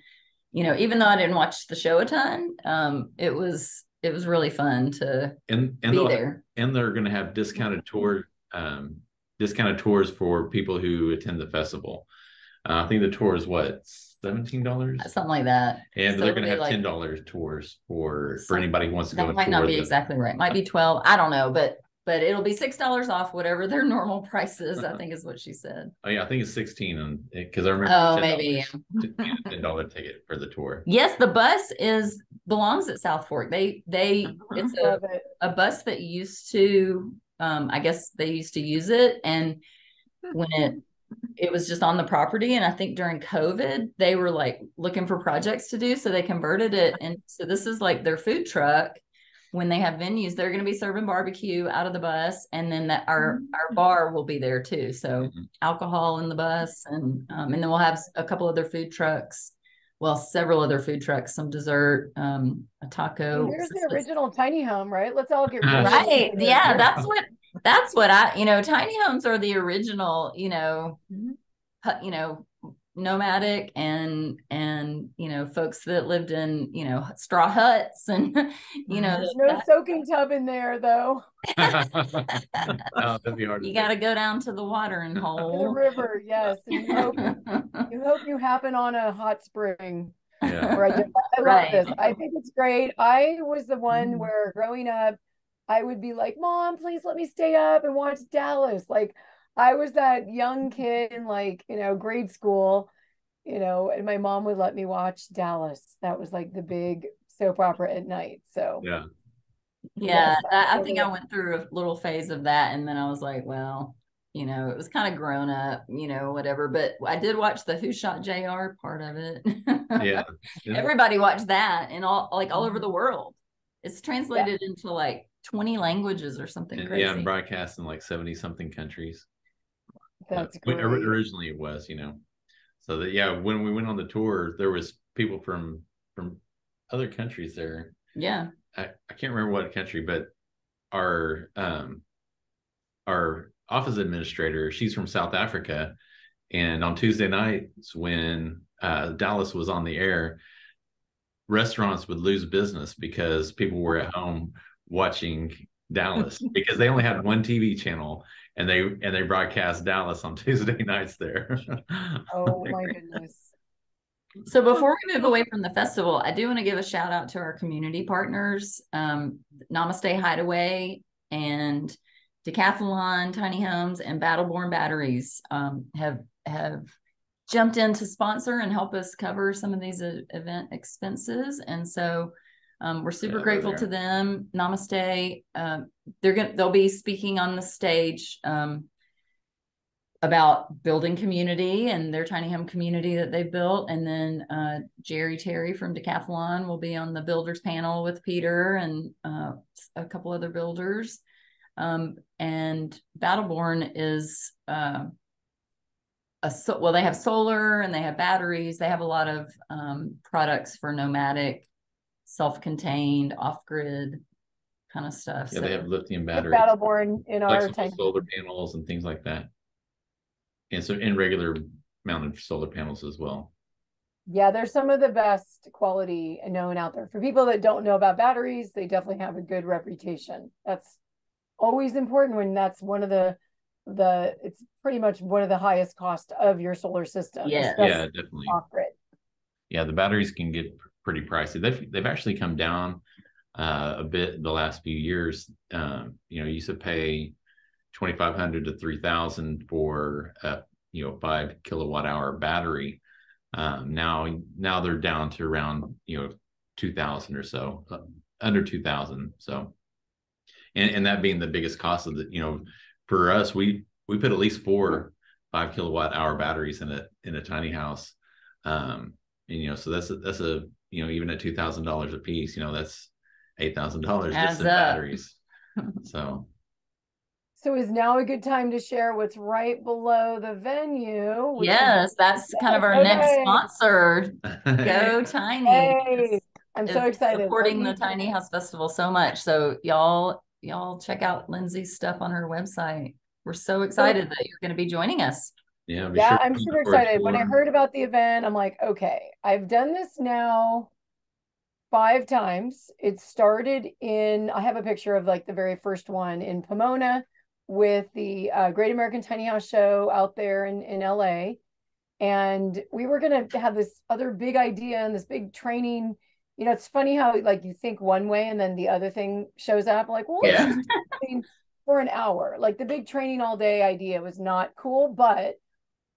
you know, even though I didn't watch the show a ton, um, it was it was really fun to And and be there. and they're going to have discounted tour um discounted tours for people who attend the festival. Uh, I think the tour is what seventeen dollars, Something like that. and so they're going to have like- ten dollars tours for for anybody who wants to go That might not be the- exactly right. Might be 12. I don't know, but but it'll be six dollars off whatever their normal price is, I think is what she said. Oh yeah, I think it's sixteen, and because I remember. Oh, $10 maybe. a ten dollar ticket for the tour. Yes, the bus is belongs at South Fork. They they it's a, it. a bus that used to um I guess they used to use it and when it it was just on the property and I think during COVID they were like looking for projects to do so they converted it and so this is like their food truck. When they have venues they're going to be serving barbecue out of the bus and then that our our bar will be there too. So Mhm. alcohol in the bus and um, and then we'll have a couple other food trucks well several other food trucks some dessert um a taco. Here's the original tiny home, right? Let's all get right. yeah that's what that's what i you know tiny homes are the original you know Mhm. you know nomadic and and you know folks that lived in you know straw huts and you know There's no soaking tub in there though. oh, that'd be hard. you got to go down to the watering The hole The river, yes. You hope you hope you happen on a hot spring. Yeah. I, I love Right. this. I think it's great. I was the one Mhm. where growing up, I would be like, "Mom, please let me stay up and watch Dallas." Like I was that young kid in like you know grade school, you know, and my mom would let me watch Dallas. That was like the big soap opera at night. So Yeah. Yeah, Yes, I, I think I went through a little phase of that, and then I was like, well, you know, it was kind of grown up, you know, whatever. But I did watch the Who Shot J.R. part of it. Yeah. Yeah. everybody watched that, and all like all Mm-hmm. over the world. It's translated into like twenty languages or something And- crazy. yeah, and broadcast in like 70 something countries. that's Uh, great. ori- originally it was, you know. So that yeah, when we went on the tour, there was people from from other countries there. yeah, I, I can't remember what country, but our um our office administrator, she's from South Africa. And on Tuesday nights when uh Dallas was on the air, restaurants would lose business because people were at home watching Dallas because they only had one TV channel and they and they broadcast Dallas on Tuesday nights there. Oh my goodness. So before we move away from the festival, I do want to give a shout out to our community partners, um, Namaste Hideaway and Decathlon, Tiny Homes, and Battleborn Batteries um, have have jumped in to sponsor and help us cover some of these uh, event expenses, and so um, we're super Yeah, grateful to them. Namaste. Um, they're gonna they'll be speaking on the stage. Um, about building community and their tiny home community that they built. And then uh, Jerry Terry from Decathlon will be on the builders panel with Peter and uh, a couple other builders. Um, and Battleborn is uh, a so, well, they have solar and they have batteries. They have a lot of um, products for nomadic, self-contained, off-grid kind of stuff. yeah, they have lithium With batteries. Battleborn in our flexible solar panels and things like that. And so in regular mounted solar panels as well. Yeah, they're some of the best quality known out there. For people that don't know about batteries, they definitely have a good reputation. That's always important when that's one of the the it's pretty much one of the highest cost of your solar system. Yeah. yeah, definitely. off grid. Yeah, the batteries can get pr- pretty pricey. They've they've actually come down uh, a bit the last few years. Um, you know, you used to pay twenty five hundred to three thousand for a you know five kilowatt hour battery. Um, now now they're down to around you know two thousand or so, uh, under two thousand. So, and and that being the biggest cost of the you know for us we we put at least four five kilowatt hour batteries in a in a tiny house. Um, and you know so that's a, that's a you know even at two thousand dollars a piece you know that's eight thousand dollars just in batteries so So is now a good time to share what's right below the venue? Yes, that's kind of our Yes, next sponsor. Go Tiny. Hey, I'm so excited. Supporting the Tiny House Festival so much. So y'all, y'all check out Lindsay's stuff on her website. We're so excited that you're going to be joining us. Yeah Yeah, sure I'm super excited. When I heard about the event, I'm like, okay, I've done this now five times. It started in, I have a picture of like the very first one in Pomona with the uh, Great American Tiny House Show out there in, in LA. And we were going to have this other big idea and this big training. You know, it's funny how like you think one way and then the other thing shows up. Like, well, Yeah. just do something for an hour. Like the big training all day idea was not cool, but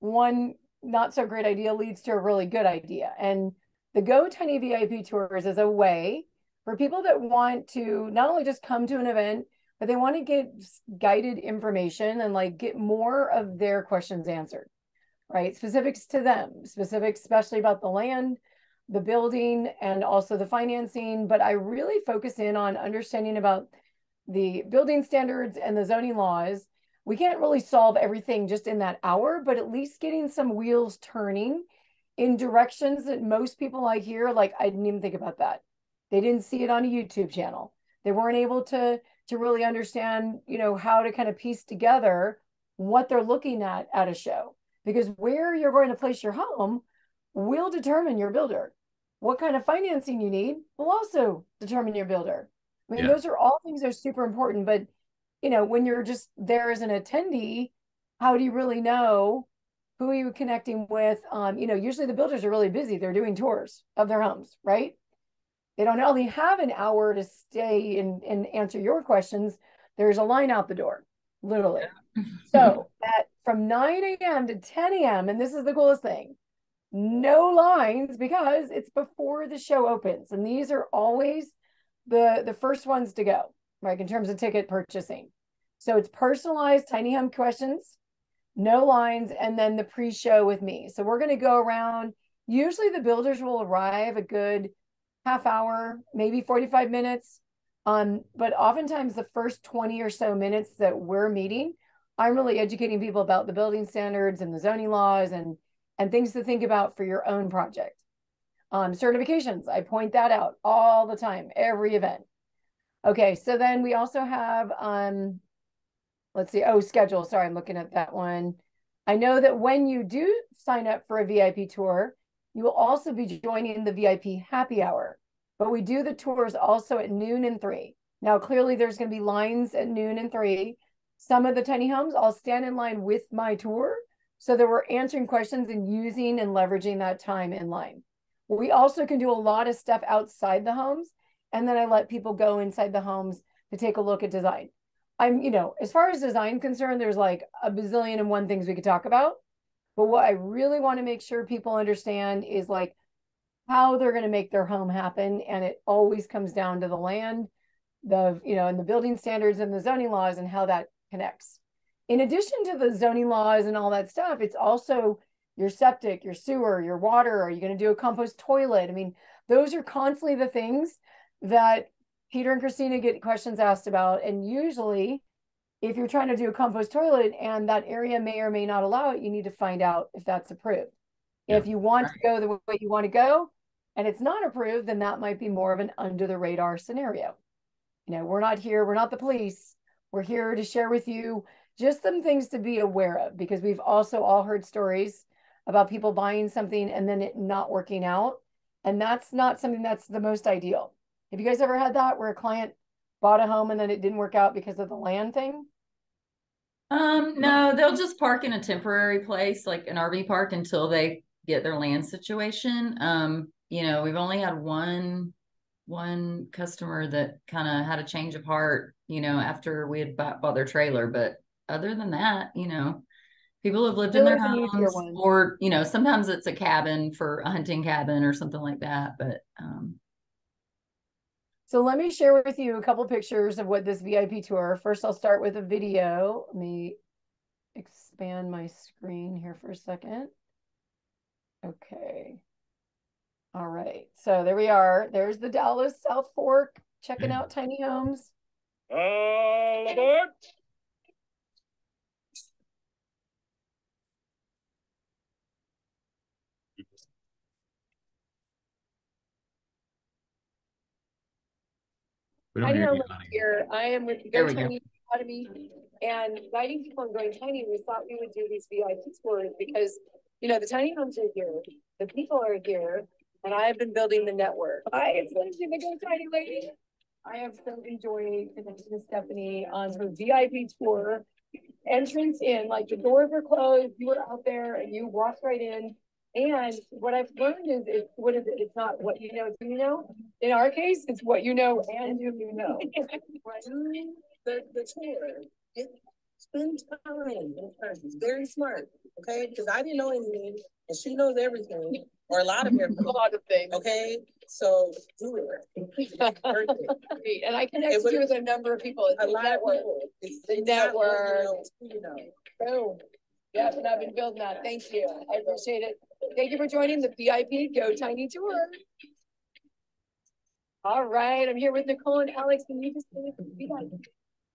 one not so great idea leads to a really good idea. And the Go Tiny VIP tours is a way for people that want to not only just come to an event, but they want to get guided information and like get more of their questions answered, right? Specifics to them, specifics, especially about the land, the building, and also the financing. But I really focus in on understanding about the building standards and the zoning laws we can't really solve everything just in that hour, but at least getting some wheels turning in directions that most people I hear, like I didn't even think about that. They didn't see it on a YouTube channel. They weren't able to to really understand, you know, how to kind of piece together what they're looking at at a show. because where you're going to place your home will determine your builder. What kind of financing you need will also determine your builder. I mean, Yeah. those are all things that are super important. But you know, when you're just there as an attendee, how do you really know who are you connecting with? Um, you know, usually the builders are really busy. They're doing tours of their homes, right? They don't only have an hour to stay and, and answer your questions. There's a line out the door, literally. So at from 9 a.m. to 10 a.m., and this is the coolest thing, no lines because it's before the show opens. And these are always the the first ones to go, right? In terms of ticket purchasing. So it's personalized tiny home questions, no lines, and then the pre-show with me. So we're going to go around. Usually the builders will arrive a good half hour, maybe 45 minutes. Um, but oftentimes the first 20 or so minutes that we're meeting, I'm really educating people about the building standards and the zoning laws and and things to think about for your own project. Um, certifications, I point that out all the time, every event. Okay, so then we also have um, let's see, oh, schedule. Sorry, I'm looking at that one. I know that when you do sign up for a VIP tour, you will also be joining the VIP happy hour. But we do the tours also at noon and three. Now, clearly, there's going to be lines at noon and three. Some of the tiny homes, I'll stand in line with my tour so that we're answering questions and using and leveraging that time in line. We also can do a lot of stuff outside the homes. And then I let people go inside the homes to take a look at design. I'm, you know, as far as design concerned, there's like a bazillion and one things we could talk about. But what I really want to make sure people understand is like how they're going to make their home happen. And it always comes down to the land, the, you know, and the building standards and the zoning laws and how that connects. In addition to the zoning laws and all that stuff, it's also your septic, your sewer, your water. Are you going to do a compost toilet? I mean, those are constantly the things that Peter and Christina get questions asked about. And usually, if you're trying to do a compost toilet and that area may or may not allow it, you need to find out if that's approved. Yeah. If you want to go the way you want to go and it's not approved, then that might be more of an under the radar scenario. You know, we're not here, we're not the police. We're here to share with you just some things to be aware of because we've also all heard stories about people buying something and then it not working out. And that's not something that's the most ideal. Have you guys ever had that where a client bought a home and then it didn't work out because of the land thing? Um, no, they'll just park in a temporary place, like an RV park, until they get their land situation. Um, you know, we've only had one one customer that kind of had a change of heart, you know, after we had bought, bought their trailer. But other than that, you know, people have lived in their There was an easier homes, or you know, sometimes it's a cabin for a hunting cabin or something like that. But um, So let me share with you a couple pictures of what this VIP tour. First, I'll start with a video. Let me expand my screen here for a second. Okay. All right. So there we are. There's the Dallas South Fork checking mm. out tiny homes. All aboard! We don't Tiny hear Home you, here. I am with the Go we go. Tiny Academy and guiding people on going tiny. We thought we would do these VIP tours because, you know, the tiny homes are here, the people are here, and I have been building the network. Hi, it's Lindsay, the Go Tiny lady. I have so enjoyed connecting with Stephanie on her VIP tour. Entrance in, like the doors are closed, you were out there and you walked right in. And what I've learned is, it's what is it? It's not what you know, it's who you know. In our case, it's what you know and who you know. During the, the tour, get, spend time in. She's very smart, okay? Because I didn't know anything and she knows everything, or a lot of A everything, lot of things. okay? So do it. And I connect It you with a number of people. It's A a lot of people. It's The it's not what you network. you know. Boom. Yep, and I've been building that. Thank you. I appreciate it. Thank you for joining the VIP Go Tiny Tour. All right, I'm here with Nicole and Alex, and you just finished the VIP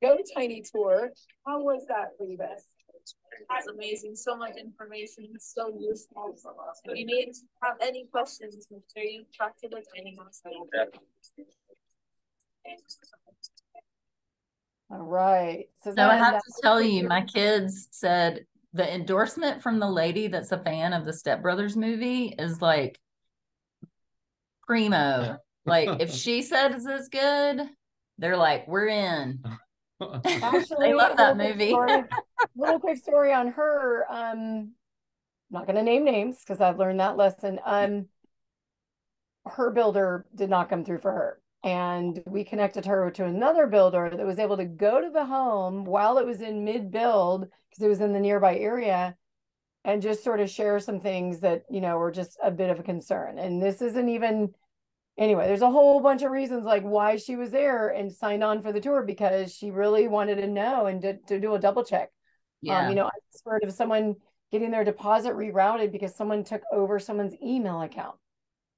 Go Tiny Tour. How was that for you guys? That's amazing. So much information, so useful. If you need to have any questions, make sure you talk to the training master. All right. So So I have to tell you, my kids said the endorsement from the lady that's a fan of the Step Brothers movie is like primo. Like if she says it's good, they're like, we're in. Actually, love that little quick movie. story- little quick story on her. Um, not going to name names because I've learned that lesson. Um, her builder did not come through for her, and we connected her to another builder that was able to go to the home while it was in mid build because it was in the nearby area, and just sort of share some things that you know were just a bit of a concern. And this isn't even anyway, there's a whole bunch of reasons like why she was there and signed on for the tour because she really wanted to know and to, to do a double check. Yeah. Um, you know, i've heard of someone getting their deposit rerouted because someone took over someone's email account.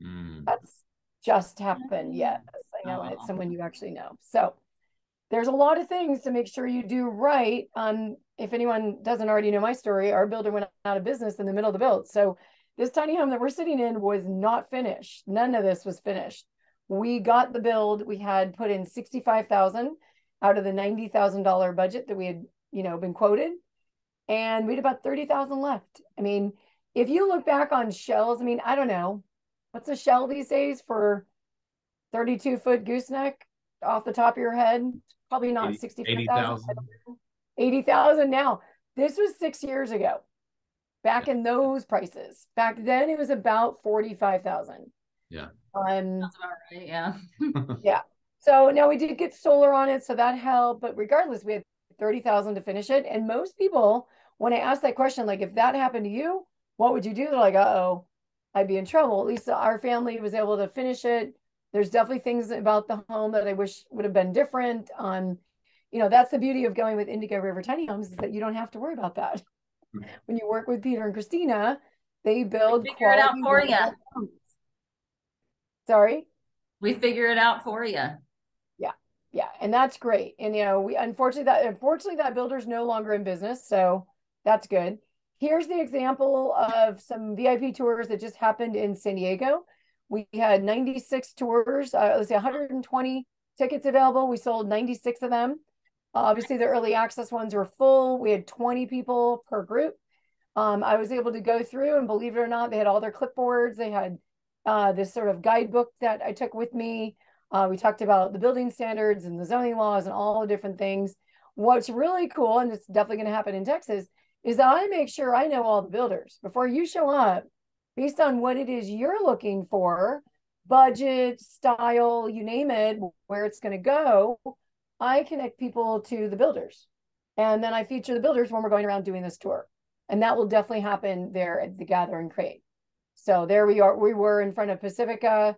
Mm. That's just happened. Yes, I know. and It's Oh. someone you actually know. So there's a lot of things to make sure you do right. Um, if anyone doesn't already know my story, our builder went out of business in the middle of the build. So this tiny home that we're sitting in was not finished. None of this was finished. We got the build. We had put in sixty-five thousand out of the ninety thousand dollar budget that we had, you know, been quoted, and we had about thirty thousand left. I mean, if you look back on shells, I mean, I don't know, what's a shell these days for thirty-two foot gooseneck off the top of your head? Probably not Eighty- sixty-five thousand. 80,000. Eighty thousand now. This was six years ago. Back in those prices. Back then it was about forty-five thousand. Yeah. Um That's about right. Yeah. so now we did get solar on it, so that helped. But regardless, we had thirty thousand to finish it. And most people, when I ask that question, like if that happened to you, what would you do? They're like, uh oh, I'd be in trouble. At least our family was able to finish it. There's definitely things about the home that I wish would have been different. Um, you know, that's the beauty of going with Indigo River Tiny Homes is that you don't have to worry about that. Mhm. When you work with Peter and Christina, they build figure it out for ya. workable homes. Sorry. We figure it out for you. Yeah, yeah, and that's great. And you know, we unfortunately that unfortunately that builder's no longer in business, so that's good. Here's the example of some VIP tours that just happened in San Diego. We had 96 tours, uh, let's say 120 tickets available. We sold 96 of them. Uh, obviously, the early access ones were full. We had 20 people per group. Um, I was able to go through, and believe it or not, they had all their clipboards. They had uh, this sort of guidebook that I took with me. Uh, we talked about the building standards and the zoning laws and all the different things. What's really cool, and it's definitely going to happen in Texas, is that I make sure I know all the builders before you show up based on what it is you're looking for budget, style, you name it, where it's going to go. I connect people to the builders. And then I feature the builders when we're going around doing this tour. And that will definitely happen there at the Gather and Create. So there we are. We were in front of Pacifica.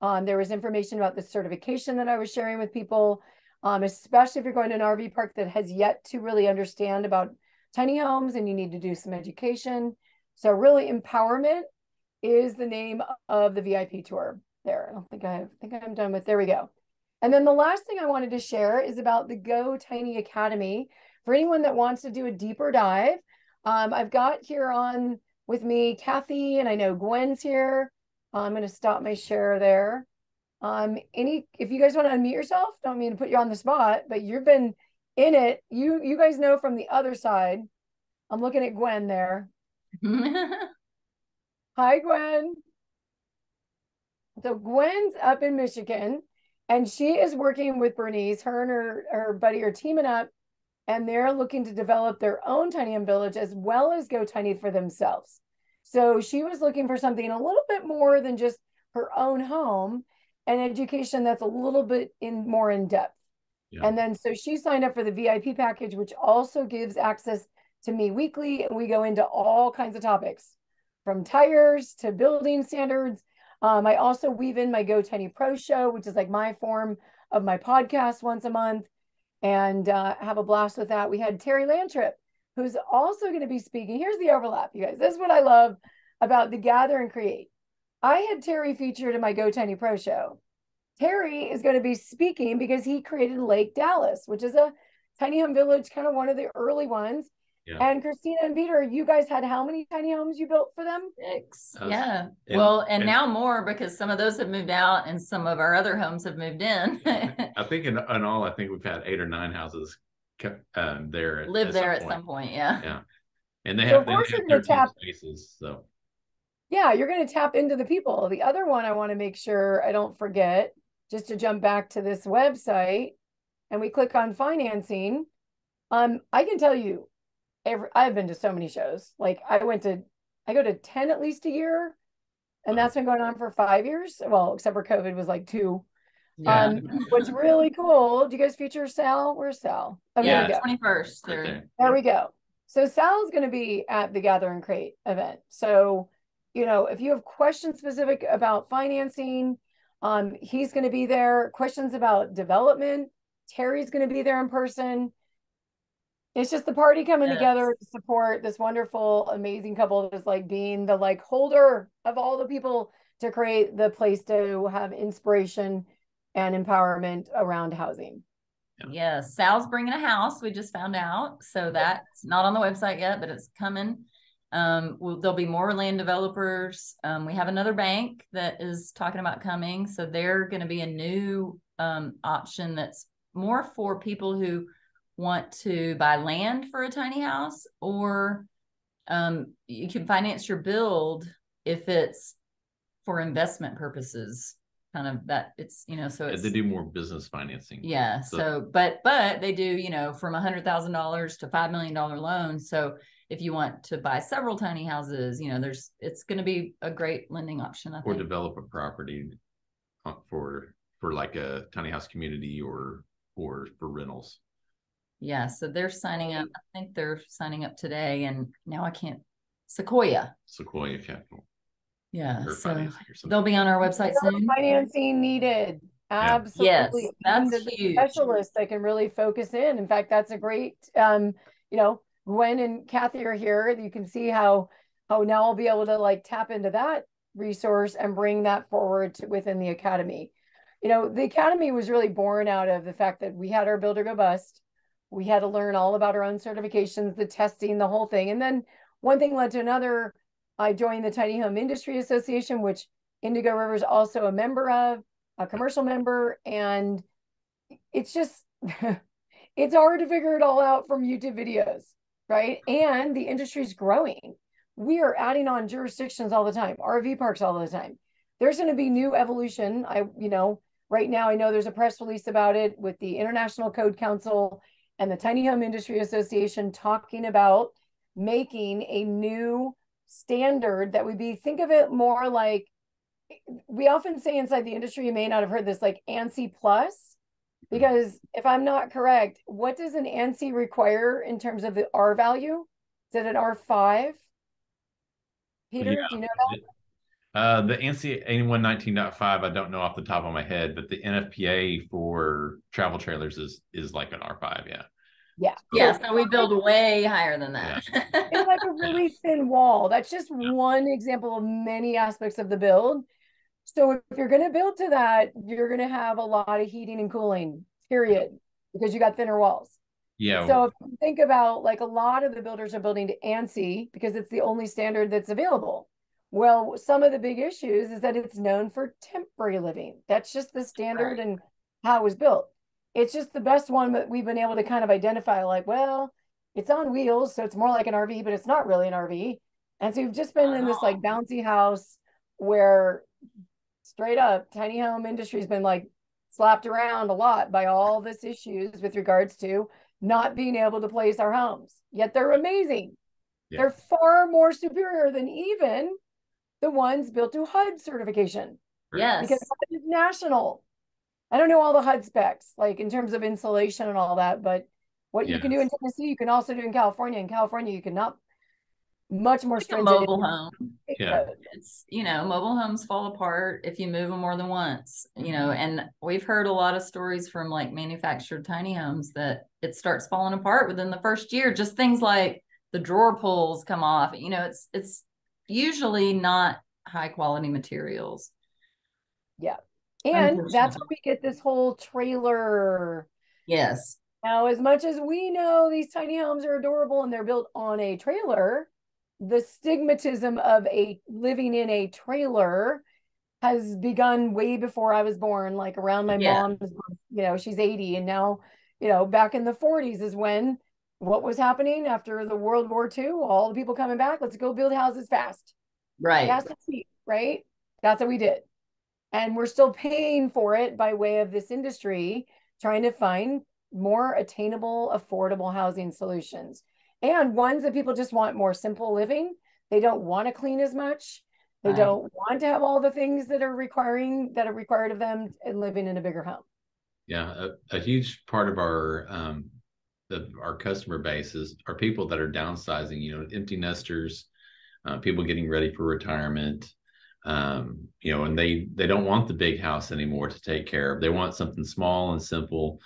Um, there was information about the certification that I was sharing with people, um, especially if you're going to an RV park that has yet to really understand about tiny homes and you need to do some education. So really empowerment is the name of the VIP tour there. I don't think I, I think I'm done with, there we go. And then the last thing I wanted to share is about the Go Tiny Academy. For anyone that wants to do a deeper dive, um, I've got here on with me Kathy, and I know Gwen's here. I'm going to stop my share there. Um, any, if you guys want to unmute yourself, don't mean to put you on the spot, but you've been in it. You, you guys know from the other side. I'm looking at Gwen there. Hi, Gwen. So Gwen's up in Michigan and she is working with Bernice. Her and her, her buddy are teaming up and they're looking to develop their own tiny home village as well as go tiny for themselves. So she was looking for something a little bit more than just her own home and education that's a little bit in more in depth. Yeah. And then so she signed up for the VIP package, which also gives access to me weekly. And we go into all kinds of topics from tires to building standards. Um, I also weave in my Go Tiny Pro show, which is like my form of my podcast once a month, and uh, have a blast with that. We had Terry Lantrip, who's also going to be speaking. Here's the overlap, you guys. This is what I love about the Gather and Create. I had Terry featured in my Go Tiny Pro show. Terry is going to be speaking because he created Lake Dallas, which is a tiny home village, kind of one of the early ones. Yeah. And Christina and Peter, you guys had how many tiny homes you built for them? Six. Uh, yeah. and- well, and, and- now more because some of those have moved out and some of our other homes have moved in. I think in, in all, I think we've had eight or nine houses kept um, there. at- Live at there some at some point. Yeah. Yeah. And they So have, of they course have you're 13 tap- spaces. So Yeah, you're going to tap into the people. The other one I want to make sure I don't forget, just to jump back to this website and we click on financing. Um, I can tell you, every I've been to so many shows. Like I went to, I go to 10 at least a year, and that's been going on for five years. Well, except for COVID was like two. Yeah. Um, what's really cool, do you guys feature Sal? Where's Sal? Oh, there yeah, we go. twenty first. right There. there. There we go. So Sal's going to be at the Gather and Create event. So, you know, if you have questions specific about financing, um, he's going to be there. Questions about development, Terry's going to be there in person. It's just the party coming Yes. together to support this wonderful, amazing couple that's like being the like holder of all the people to create the place to have inspiration and empowerment around housing. Yes, Sal's bringing a house. We just found out, so that's not on the website yet, but it's coming. Um, well, there'll be more land developers. Um, we have another bank that is talking about coming, so they're going to be a new um, option that's more for people who want to buy land for a tiny house, or um, you can finance your build if it's for investment purposes. Kind of that it's you know so Yeah, they do more business financing. yeah. So- So, but but they do, you know, from a hundred thousand dollars to five million dollar loans. So if you want to buy several tiny houses, you know, there's it's going to be a great lending option. I Or think. develop a property uh, for for like a tiny house community or or for rentals. Yeah. So they're signing up. I think they're signing up today, and now I can't. Sequoia. Sequoia Capital Yeah. or So financing or something. they'll be on our website soon. Financing needed. Absolutely. Yes, that's There's huge. Specialist that can really focus in. In fact, that's a great, um, you know, Gwen and Kathy are here. You can see how, how now I'll be able to like tap into that resource and bring that forward to, within the academy. You know, the academy was really born out of the fact that we had our builder go bust. We had to learn all about our own certifications, the testing, the whole thing. And then one thing led to another. I joined the Tiny Home Industry Association, which Indigo River is also a member of, a commercial member, and it's just it's hard to figure it all out from YouTube videos, right? And the industry's growing. We are adding on jurisdictions all the time, RV parks all the time. There's going to be new evolution. I, you know, right now I know there's a press release about it with the International Code Council and the Tiny Home Industry Association talking about making a new standard that would be think of it more like we often say inside the industry you may not have heard this like ANSI plus mm-hmm. because if I'm not correct, what does an ANSI require in terms of the R value? Is it an R5? Peter, Yeah. do you know that? Uh, the ANSI A119.5, I don't know off the top of my head, but the NFPA for travel trailers is is like an R5. Yeah. Yeah. Yeah. So we build way higher than that. It's like a really thin wall. That's just one example of many aspects of the build. So if you're going to build to that, you're going to have a lot of heating and cooling, period, because you got thinner walls. Yeah. So if you think about like a lot of the builders are building to ANSI because it's the only standard that's available. Well, some of the big issues is that it's known for temporary living. That's just the standard Right. and how it was built. It's just the best one that we've been able to kind of identify like, well, it's on wheels, so it's more like an RV, but it's not really an RV. And so we've just been in this like uh-huh. bouncy house where straight up tiny home industry's been like slapped around a lot by all this issues with regards to not being able to place our homes. Yet they're amazing. Yeah. They're far more superior than even the ones built to HUD certification yes. because HUD is national. I don't know all the HUD specs, like in terms of insulation and all that, but what you can do in Tennessee, you can also do in California. In California, you cannot much more Like a stringent. mobile home. Yeah. it's you know mobile homes fall apart if you move them more than once you know and we've heard a lot of stories from like manufactured tiny homes that it starts falling apart within the first year just things like the drawer pulls come off you know it's it's usually not high quality materials Yeah. And that's where we get this whole trailer. yes Now, as much as we know these tiny homes are adorable and they're built on a trailer, the stigmatism of a living in a trailer has begun way before I was born, like around my Yeah. mom's, you know, she's 80. And now, you know, back in the 40s is when what was happening after the World War II? All the people coming back, let's go build houses fast. Right. Fast and cheap, right? That's what we did. And we're still paying for it by way of this industry trying to find more attainable, affordable housing solutions and ones that people just want more simple living. They don't want to clean as much. They Right. don't want to have all the things that are requiring that are required of them in living in a bigger home. Yeah, a, a huge part of our um the our customer base is are people that are downsizing, you know, empty nesters, uh, people getting ready for retirement. Um, you know, and they they don't want the big house anymore to take care of. They want something small and simple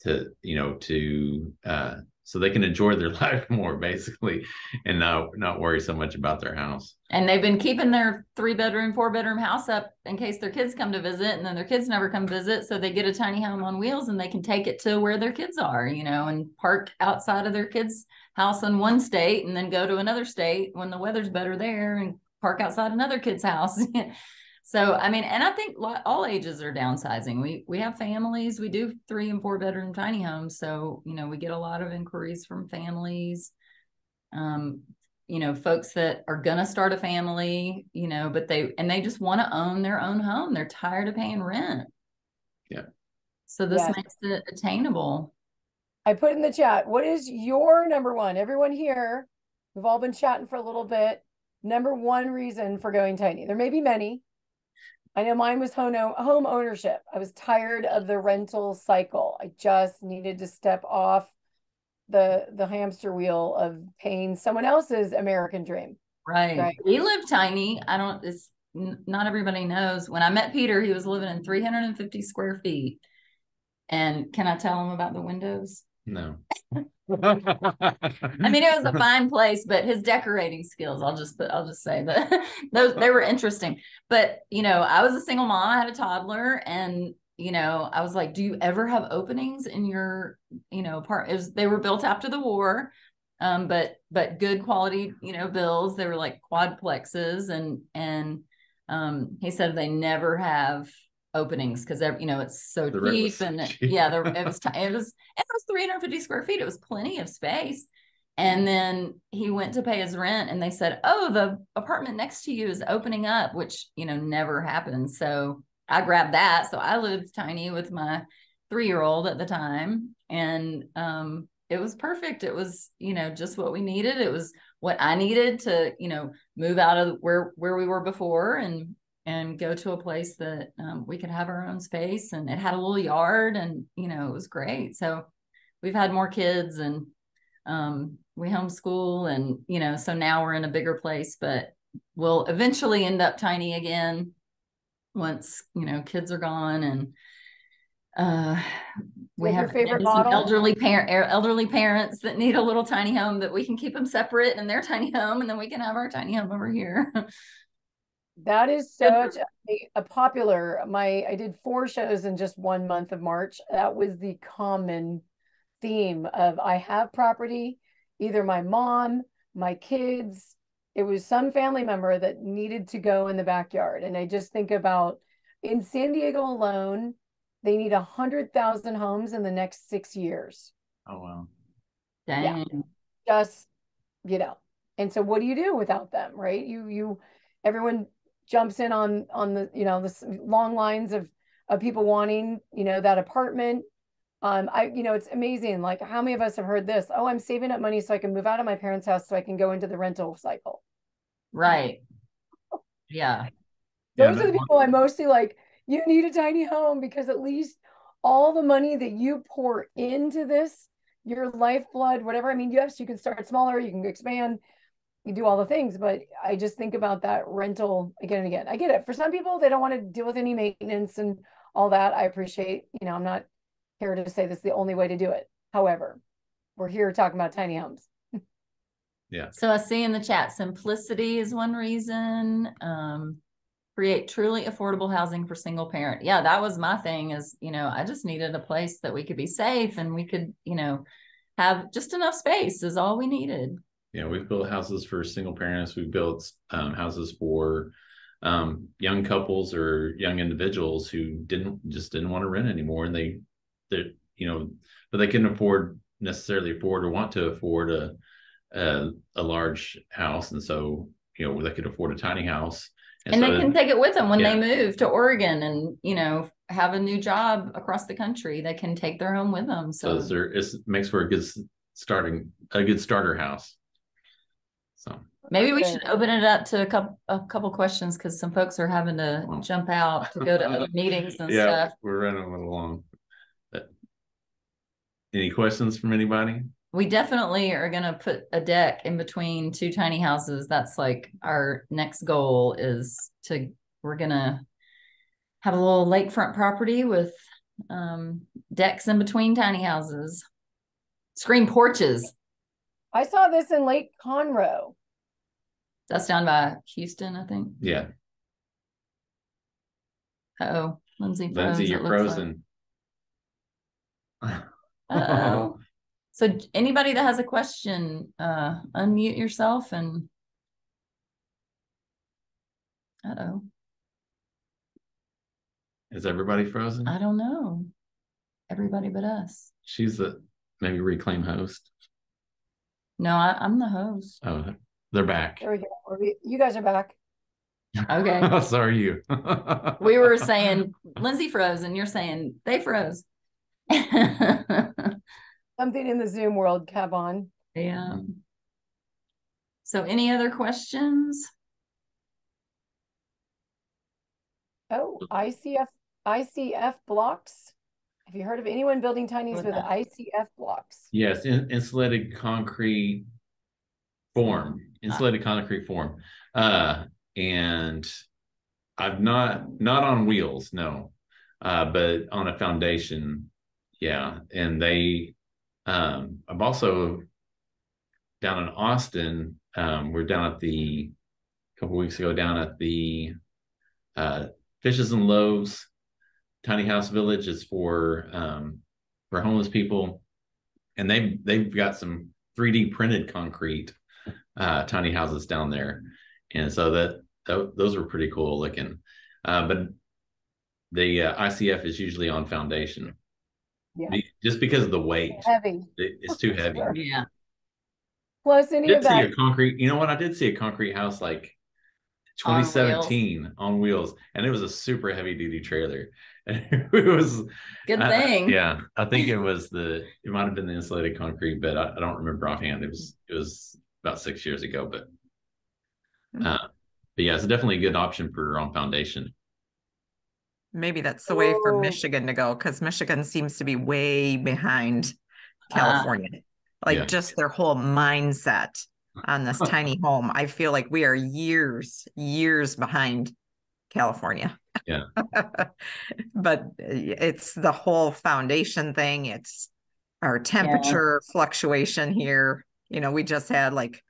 to, you know, to uh so they can enjoy their life more basically and not not worry so much about their house. And they've been keeping their three bedroom, four bedroom house up in case their kids come to visit and then their kids never come visit. So they get a tiny home on wheels and they can take it to where their kids are, you know, and park outside of their kids' house in one state and then go to another state when the weather's better there and park outside another kid's house. so, I mean, and I think all ages are downsizing. We we have families, we do three and four bedroom tiny homes. So, you know, we get a lot of inquiries from families. Um, you know folks that are going to start a family you know but they and they just want to own their own home they're tired of paying rent Yeah. so this Yes. makes it attainable I put in the chat, what is your number one? Everyone here, we've all been chatting for a little bit. Number one reason for going tiny. There may be many. I know mine was home, home ownership. I was tired of the rental cycle. I just needed to step off the the hamster wheel of paying someone else's American dream. right, Right. we live tiny i don't it's not everybody knows when i met peter he was living in 350 square feet and can i tell him about the windows No. I mean, it was a fine place, but his decorating skills, I'll just put, I'll just say that those they were interesting. But you know, I was a single mom, I had a toddler, and you know, I was like, do you ever have openings in your, you know, part? It was they were built after the war, um, but but good quality, you know, bills. They were like quadplexes, and and um, he said they never have openings because you know it's so The was and yeah, the, it was ti- it was it was 350 square feet. It was plenty of space. And then he went to pay his rent and they said, Oh, the apartment next to you is opening up, which, you know, never happened. So I grabbed that. So I lived tiny with my three year old at the time. And um, it was perfect. It was, you know, just what we needed. It was what I needed to, you know, move out of where where we were before and and go to a place that um, we could have our own space and it had a little yard and you know it was great so we've had more kids and um, we homeschool and you know so now we're in a bigger place but we'll eventually end up tiny again once you know kids are gone and uh we have favorite model? elderly parent elderly parents that need a little tiny home that we can keep them separate in their tiny home and then we can have our tiny home over here That is such a, a popular. My I did four shows in just one month of March. That was the common theme of I have property, either my mom, my kids. It was some family member that needed to go in the backyard. And I just think about in San Diego alone, they need a hundred thousand homes in the next six years. Oh wow. Dang. Just, you know. And so what do you do without them, right? You you everyone jumps in on on the you know the long lines of of people wanting you know that apartment. Um i you know it's amazing like how many of us have heard this oh i'm saving up money so i can move out of my parents house so i can go into the rental cycle. Right. Yeah. Yeah, those are that the one- people i mostly like you need a tiny home because at least all the money that you pour into this your lifeblood whatever i mean yes you can start smaller you can expand you do all the things but i just think about that rental again and again i get it for some people they don't want to deal with any maintenance and all that i appreciate you know i'm not here to say this is the only way to do it however we're here talking about tiny homes Yeah. So I see in the chat, simplicity is one reason. Um, create truly affordable housing for single parent. Yeah, that was my thing is, you know, I just needed a place that we could be safe and we could, you know, have just enough space is all we needed. Yeah, we've built houses for single parents. We've built um, houses for um, young couples or young individuals who didn't just didn't want to rent anymore, and they, they, you know, but they couldn't afford necessarily afford or want to afford a a, a large house, and so you know they could afford a tiny house, and so they can take it with them when Yeah. they move to Oregon and you know have a new job across the country. They can take their home with them. so So, there it's makes for a good starting a good starter house. So maybe we should open it up to a couple a couple questions because some folks are having to jump out to go to other meetings and yeah, stuff. we're running a little long. But any questions from anybody? We definitely are gonna put a deck in between two tiny houses. That's like our next goal is to we're gonna have a little lakefront property with um decks in between tiny houses. Screen porches. I saw this in Lake Conroe. That's down by Houston, I think. Yeah, Oh, Lindsay. froze, Lindsay, you're looks like. frozen. Uh-oh. So anybody that has a question, uh, unmute yourself and. Uh-oh, Is everybody frozen? I don't know. Everybody but us. She's the maybe reclaim host. No, I, I'm the host. Oh, they're back. There we go. Are we- You guys are back. Okay. so are you. We were saying Lindsay froze and you're saying they froze. Something in the Zoom world, Kevon. Yeah. So any other questions? Oh, ICF, ICF blocks. Have you heard of anyone building tinies with? ICF blocks? Yes, in, insulated concrete form, insulated concrete form. Uh, and I've not, not on wheels, no. Uh, but on a foundation, yeah. And they, um, I've also down in Austin, um, we're down at the, a couple weeks ago, down at the, uh, Fishes and Loaves Tiny House Village is for, um, for homeless people and they've they've got some 3D printed concrete uh, tiny houses down there, and so that, tho- those are pretty cool looking. Uh, but the uh, ICF is usually on foundation, Yeah. Be- just because of the weight. Heavy. It- it's too heavy. Yeah. Plus any did of see that. a concrete. You know what? I did see a concrete house like On wheels. 2017 on wheels, and it was a super heavy duty trailer. And it was Good I- I- thing. yeah, I think it was the it might have been the insulated concrete, but I, I don't remember offhand. It was it was about six years ago, but Hmm. uh, but yeah, it's definitely a good option for on foundation. Maybe that's the way for. Michigan to go, because Michigan seems to be way behind Ah. California. Like Yeah. just their whole mindset on this tiny home. I feel like we are years, years behind California. Yeah. But uh, it's the whole foundation thing. It's our temperature fluctuation here. You know, we just had like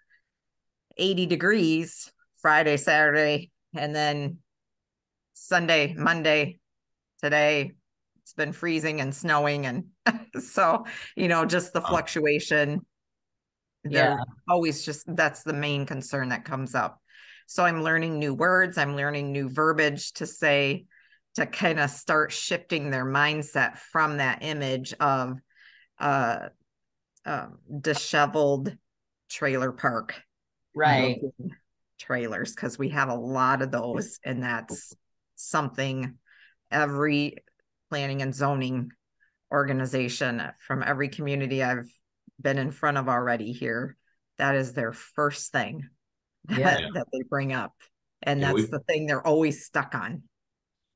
80 degrees Friday, Saturday, and then Sunday, Monday, today it's been freezing and snowing and so you know just the Wow. fluctuation Yeah. they're always just that's the main concern that comes up so i'm learning new words i'm learning new verbiage to say to kind of start shifting their mindset from that image of uh um, disheveled trailer park Right. trailers because we have a lot of those and that's something every planning and zoning organization from every community I've been in front of already here that is their first thing that, Yeah. that they bring up and Yeah, that's the thing they're always stuck on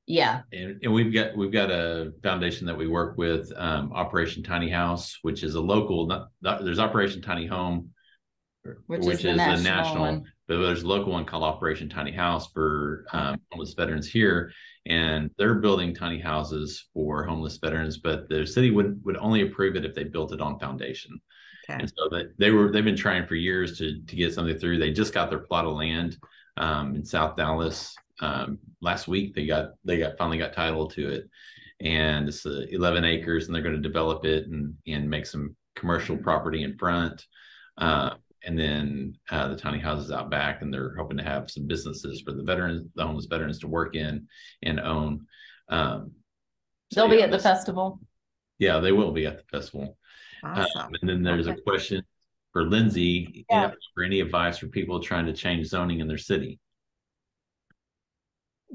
Yeah. And, and we've got we've got a foundation that we work with, um, Operation Tiny House, which is a local. Not, not- there's Operation Tiny Home, Which is the national one. but there's a local one called Operation Tiny House for um, homeless veterans here, and they're building tiny houses for homeless veterans. But the city would would only approve it if they built it on foundation. Okay And so that they were they've been trying for years to to get something through. They just got their plot of land um, in South Dallas um, last week. They got they got finally got title to it, and it's uh, 11 acres, and they're going to develop it and and make some commercial property in front. Uh, and then uh, the tiny houses out back, and they're hoping to have some businesses for the veterans, the homeless veterans, to work in and own. Um, so They'll be at the festival. Yeah, they will be at the festival. Awesome. and then there's a question for Lindsay Yeah. for any advice for people trying to change zoning in their city.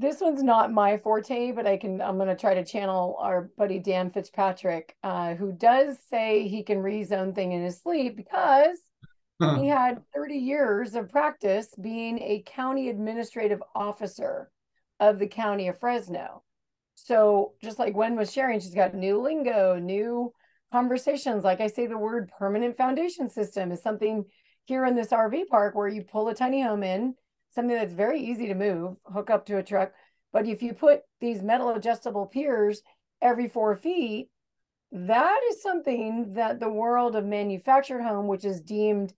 this one's not my forte, but I can, I'm gonna try to channel our buddy Dan Fitzpatrick, uh, who does say he can rezone thing in his sleep because he had 30 years of practice being a county administrative officer of the county of Fresno. So just like Gwen was sharing, she's got new lingo, new conversations. Like I say, the word permanent foundation system is something here in this RV park where you pull a tiny home in, something that's very easy to move, hook up to a truck. But if you put these metal adjustable piers every four feet, that is something that the world of manufactured home, which is deemed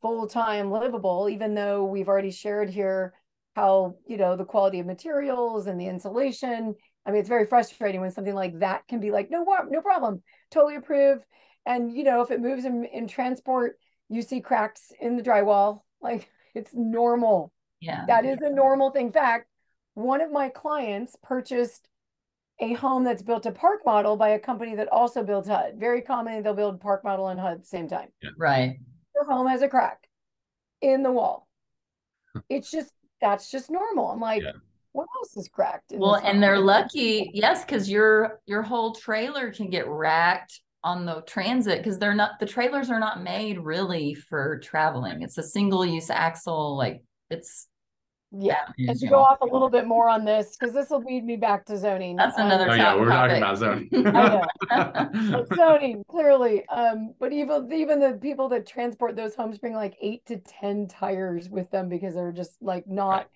full-time livable, even though we've already shared here how, you know, the quality of materials and the insulation. I mean, it's very frustrating when something like that can be like, no, no problem, totally approved. And, you know, if it moves in, in transport, you see cracks in the drywall, like it's normal. Yeah. That is a normal thing. In fact, one of my clients purchased a home that's built a park model by a company that also builds HUD. Very commonly, they'll build park model and HUD at the same time. Right. Their home has a crack in the wall. It's just that's just normal. I'm like, Yeah. What else is cracked? in Well, and they're lucky, yes, because your your whole trailer can get racked on the transit because they're not the trailers are not made really for traveling. It's a single use axle, like it's Yeah. that And is to go off a little bit more on this, because this will lead me back to zoning. That's Um, another Oh yeah, top we're talking about zoning. Zoning clearly um but even even the people that transport those homes bring like eight to ten tires with them because they're just like not Right.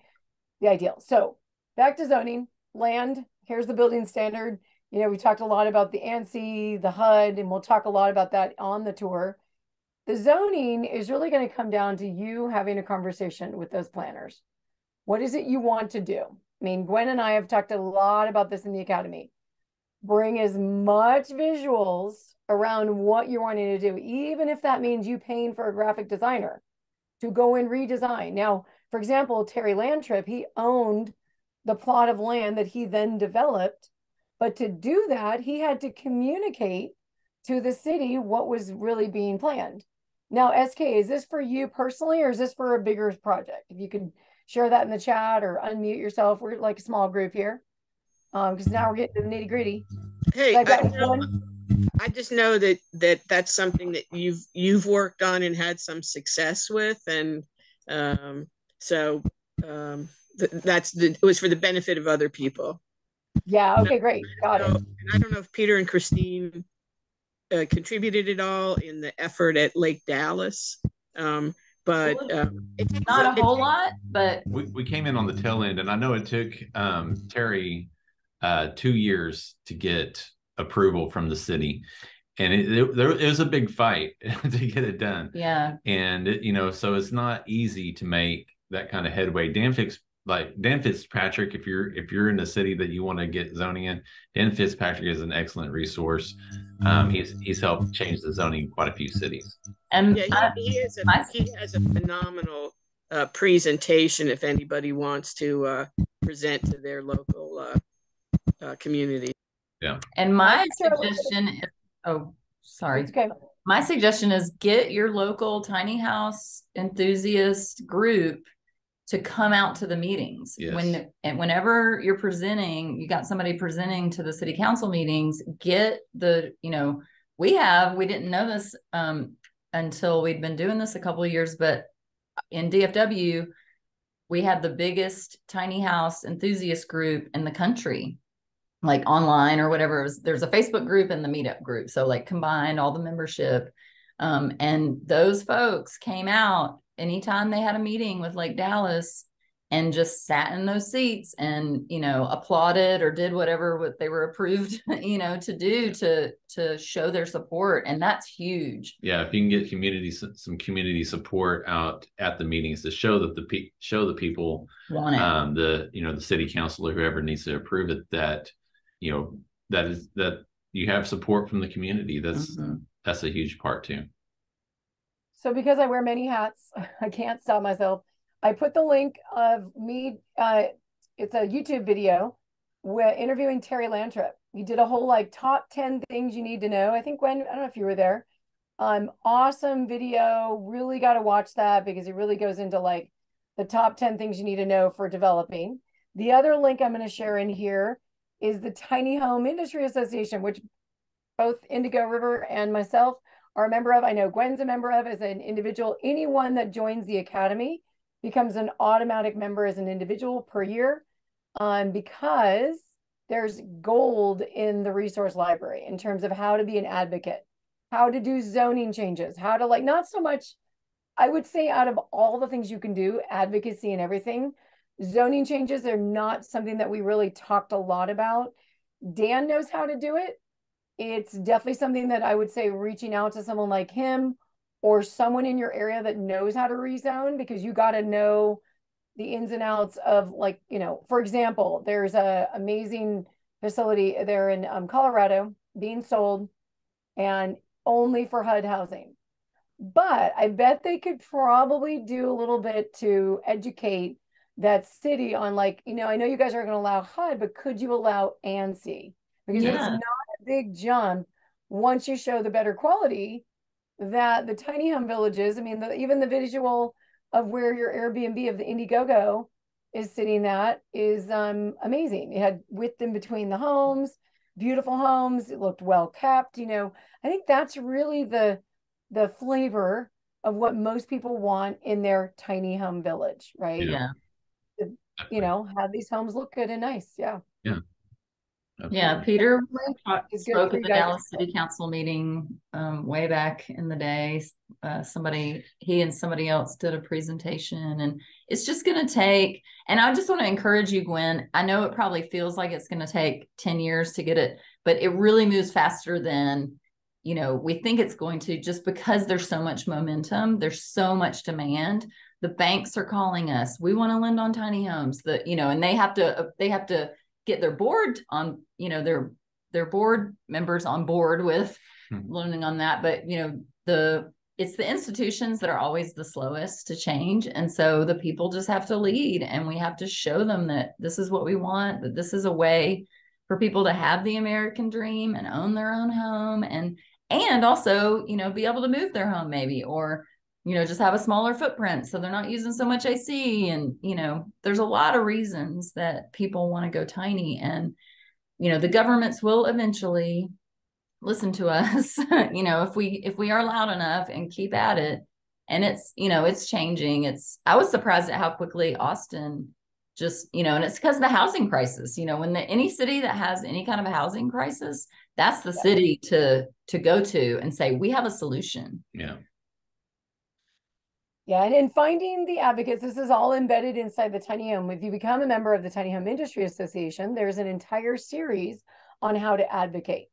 the ideal so back to zoning land here's the building standard. You know we talked a lot about the ANSI the HUD and we'll talk a lot about that on the tour. The zoning is really going to come down to you having a conversation with those planners. What is it you want to do? I mean Gwen and I have talked a lot about this in the academy. Bring as much visuals around what you're wanting to do, even if that means you paying for a graphic designer to go and redesign. Now, for example, Terry Lantrip, he owned the plot of land that he then developed. But to do that, he had to communicate to the city what was really being planned. Now, SK, is this for you personally or is this for a bigger project? If you could share that in the chat or unmute yourself, we're like a small group here. Um, because now we're getting to the nitty gritty. Hey, I I, know- I just know that that that's something that you've you've worked on and had some success with, and um, so um, that's the it was for the benefit of other people. Yeah, okay, great. Got So, it. and I don't know if Peter and Christine uh, contributed at all in the effort at Lake Dallas, um, but um, it takes Not a it whole takes- lot, but we, we came in on the tail end and i know it took um, terry uh, two years to get approval from the city and it, it, there, it was a big fight to get it done yeah, and it, you know so it's not easy to make that kind of headway dan fix like dan fitzpatrick if you're if you're in a city that you want to get zoning in dan fitzpatrick is an excellent resource um, he's he's helped change the zoning in quite a few cities and Yeah, he, he has a I- he has a phenomenal uh, presentation if anybody wants to uh, present to their local uh, uh, community. Yeah. And my suggestion. Is, oh, sorry. It's okay. my suggestion is get your local tiny house enthusiast group to come out to the meetings Yes. when and whenever you're presenting you got somebody presenting to the city council meetings get the you know we have we didn't know this um until we'd been doing this a couple of years but in dfw we had the biggest tiny house enthusiast group in the country like online or whatever. Was, there's a Facebook group and the meetup group. So like combined all the membership. Um, and those folks came out anytime they had a meeting with Lake Dallas and just sat in those seats and you know applauded or did whatever what they were approved you know to do to to show their support. And that's huge. Yeah if you can get community some community support out at the meetings to show that the pe- show the people want it. um the you know the city council or whoever needs to approve it that you know that is that you have support from the community. That's Mhm. that's a huge part too So because I wear many hats, I can't stop myself. I put the link of me. Uh, it's a YouTube video where interviewing Terry Lantrip. He did a whole like top ten things you need to know. I think when I don't know if you were there, Um, awesome video. Really got to watch that because it really goes into like the top 10 things you need to know for developing. The other link I'm going to share in here is the Tiny Home Industry Association, which both Indigo River and myself are a member of. I know Gwen's a member of as an individual. Anyone that joins the academy becomes an automatic member as an individual per year um, because there's gold in the resource library in terms of how to be an advocate, how to do zoning changes, how to like, not so much, I would say out of all the things you can do, advocacy and everything, zoning changes are not something that we really talked a lot about. Dan knows how to do it. It's definitely something that I would say reaching out to someone like him or someone in your area that knows how to rezone because you got to know the ins and outs of like you know for example there's a amazing facility there in um, colorado being sold and only for hud housing but i bet they could probably do a little bit to educate that city on like you know i know you guys are going to allow hud but could you allow ansi because yeah. it's not big jump once you show the better quality that the tiny home villages, I mean, the, even the visual of where your Airbnb of the Indiegogo is sitting at is um, amazing. It had width in between the homes, beautiful homes. It looked well kept. You know, I think that's really the the flavor of what most people want in their tiny home village, right? Yeah. You know, have these homes look good and nice. Yeah. Yeah. Absolutely. Yeah, Peter spoke at the Dallas City Council meeting um, way back in the day. Uh, somebody, he and somebody else did a presentation, and it's just going to take. And I just want to encourage you, Gwen. I know it probably feels like it's going to take 10 years to get it, but it really moves faster than you know we think it's going to just because there's so much momentum there's so much demand the banks are calling us we want to lend on tiny homes the you know and they have to uh, they have to get their board on, you know, their their board members on board with hmm. learning on that. But you know, the it's the institutions that are always the slowest to change. And so the people just have to lead and we have to show them that this is what we want, that this is a way for people to have the American dream and own their own home and and also, you know, be able to move their home maybe or you know just have a smaller footprint so they're not using so much AC and you know there's a lot of reasons that people want to go tiny and you know the governments will eventually listen to us you know if we if we are loud enough and keep at it. And it's you know it's changing. It's i was surprised at how quickly austin just you know and it's because of the housing crisis you know when the, any city that has any kind of a housing crisis that's the city to to go to and say we have a solution. Yeah yeah, and in finding the advocates, this is all embedded inside the Tiny Home. If you become a member of the Tiny Home Industry Association, there's an entire series on how to advocate.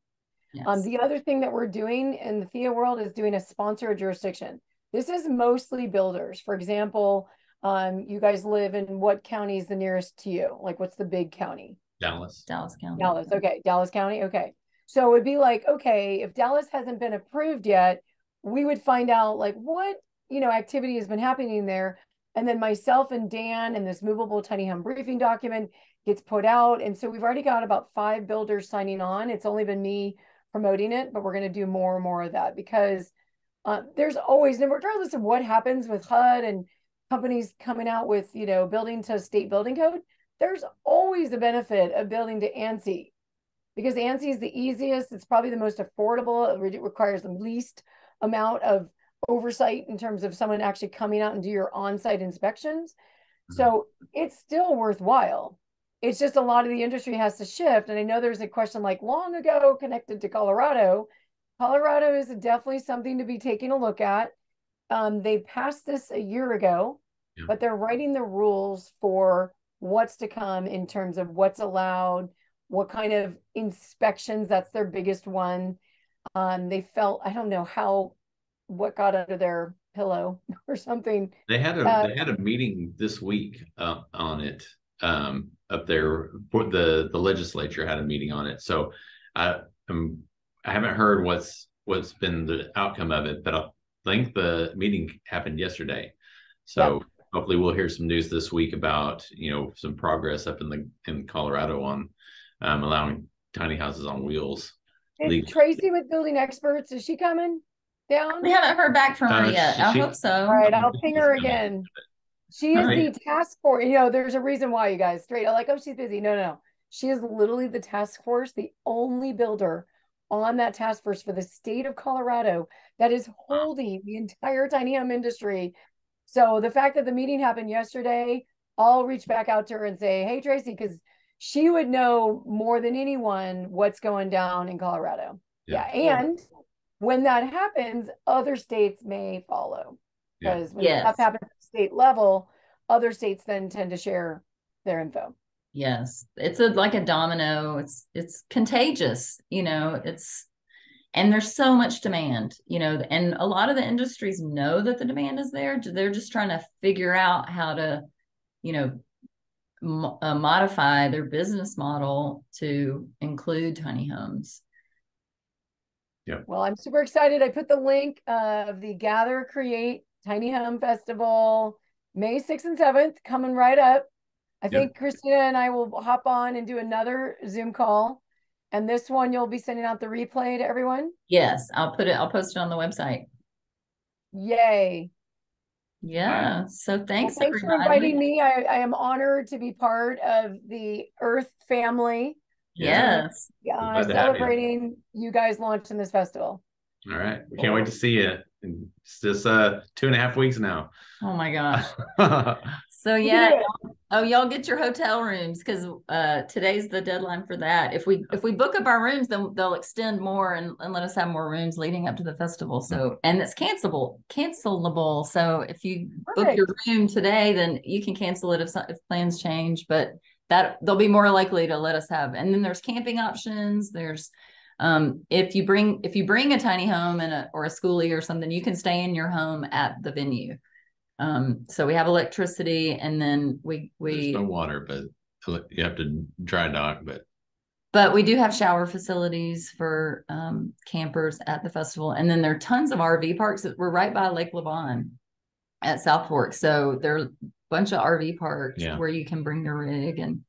Um, yes. Um, the other thing that we're doing in the THIA world is doing a sponsor jurisdiction. This is mostly builders. For example, um, you guys live in what county is the nearest to you? Like, what's the big county? Dallas. Dallas County. Dallas. Okay. Dallas County. Okay. So it'd be like, okay, if Dallas hasn't been approved yet, we would find out like what you know, activity has been happening there. And then myself and Dan and this movable tiny home briefing document gets put out. And so we've already got about five builders signing on. It's only been me promoting it, but we're going to do more and more of that because uh, there's always, regardless of what happens with HUD and companies coming out with, you know, building to state building code, there's always a benefit of building to ANSI because ANSI is the easiest. It's probably the most affordable. It requires the least amount of oversight in terms of someone actually coming out and do your on-site inspections. Mm-hmm. So it's still worthwhile. It's just a lot of the industry has to shift. And I know there's a question like long ago connected to Colorado. Colorado is definitely something to be taking a look at. Um, they passed this a year ago, yeah. but they're writing the rules for what's to come in terms of what's allowed, what kind of inspections. That's their biggest one. Um, they felt I don't know how what got under their pillow or something. They had a uh, they had a meeting this week uh, on it um, up there. For the the legislature had a meeting on it. So I um, I haven't heard what's what's been the outcome of it, but I think the meeting happened yesterday. So yeah. hopefully we'll hear some news this week about you know some progress up in the in Colorado on um, allowing tiny houses on wheels. Tracy with building experts is she coming? Down? We haven't heard back from her Uh, yet. she- I hope so. All right, I'll ping her again. She is Alright. the task force. You know, there's a reason why you guys straight. Like, oh, she's busy. No, no, no. She is literally the task force, the only builder on that task force for the state of Colorado that is holding the entire tiny home industry. So the fact that the meeting happened yesterday, I'll reach back out to her and say, "Hey, Tracy," because she would know more than anyone what's going down in Colorado. Yeah. Yeah, and when that happens, other states may follow Yeah. because when Yes. stuff happens at the state level, other states then tend to share their info. Yes, it's a like a domino. It's it's contagious, you know. It's and there's so much demand, you know, and a lot of the industries know that the demand is there. They're just trying to figure out how to, you know, mo- uh, modify their business model to include tiny homes. Well, I'm super excited. I put the link of the Gather Create Tiny Home Festival, May 6th and 7th, coming right up. I Yep. think Christina and I will hop on and do another Zoom call. And this one, you'll be sending out the replay to everyone. Yes, I'll put it. I'll post it on the website. Yay. Yeah. So Well, thanks, thanks for inviting me. I, I am honored to be part of the Earth family, Yes. glad to have you. celebrating you guys launching this festival. All right. We can't wait to see you. in just uh two and a half weeks now. Oh my gosh. yeah. So yeah, oh y'all get your hotel rooms because uh today's the deadline for that. If we if we book up our rooms, then they'll extend more and, and let us have more rooms leading up to the festival. So and it's cancelable, cancelable. So if you book your room today, then you can cancel it if some, if plans change. But that they'll be more likely to let us have. And then there's camping options. There's um if you bring if you bring a tiny home and a or a schoolie or something, you can stay in your home at the venue. Um, so we have electricity and then we There's we no water, but you have to dry dock. But but we do have shower facilities for um campers at the festival. And then there are tons of RV parks that we're right by Lake Lavon at South Fork. So there bunch of RV parks Yeah. where you can bring your rig and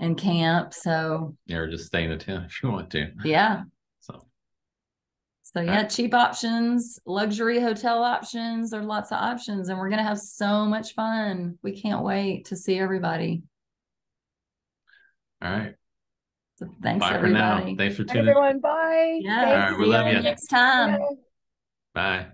and camp. So yeah, or just stay in a tent if you want to. yeah. So So yeah, cheap options, luxury hotel options. There are lots of options, and we're gonna have so much fun. We can't wait to see everybody. all right. So thanks, Bye for now. everybody. Thanks for Bye, tuning. everyone. Bye. Yeah, All right, we see love you next time. Bye. Bye.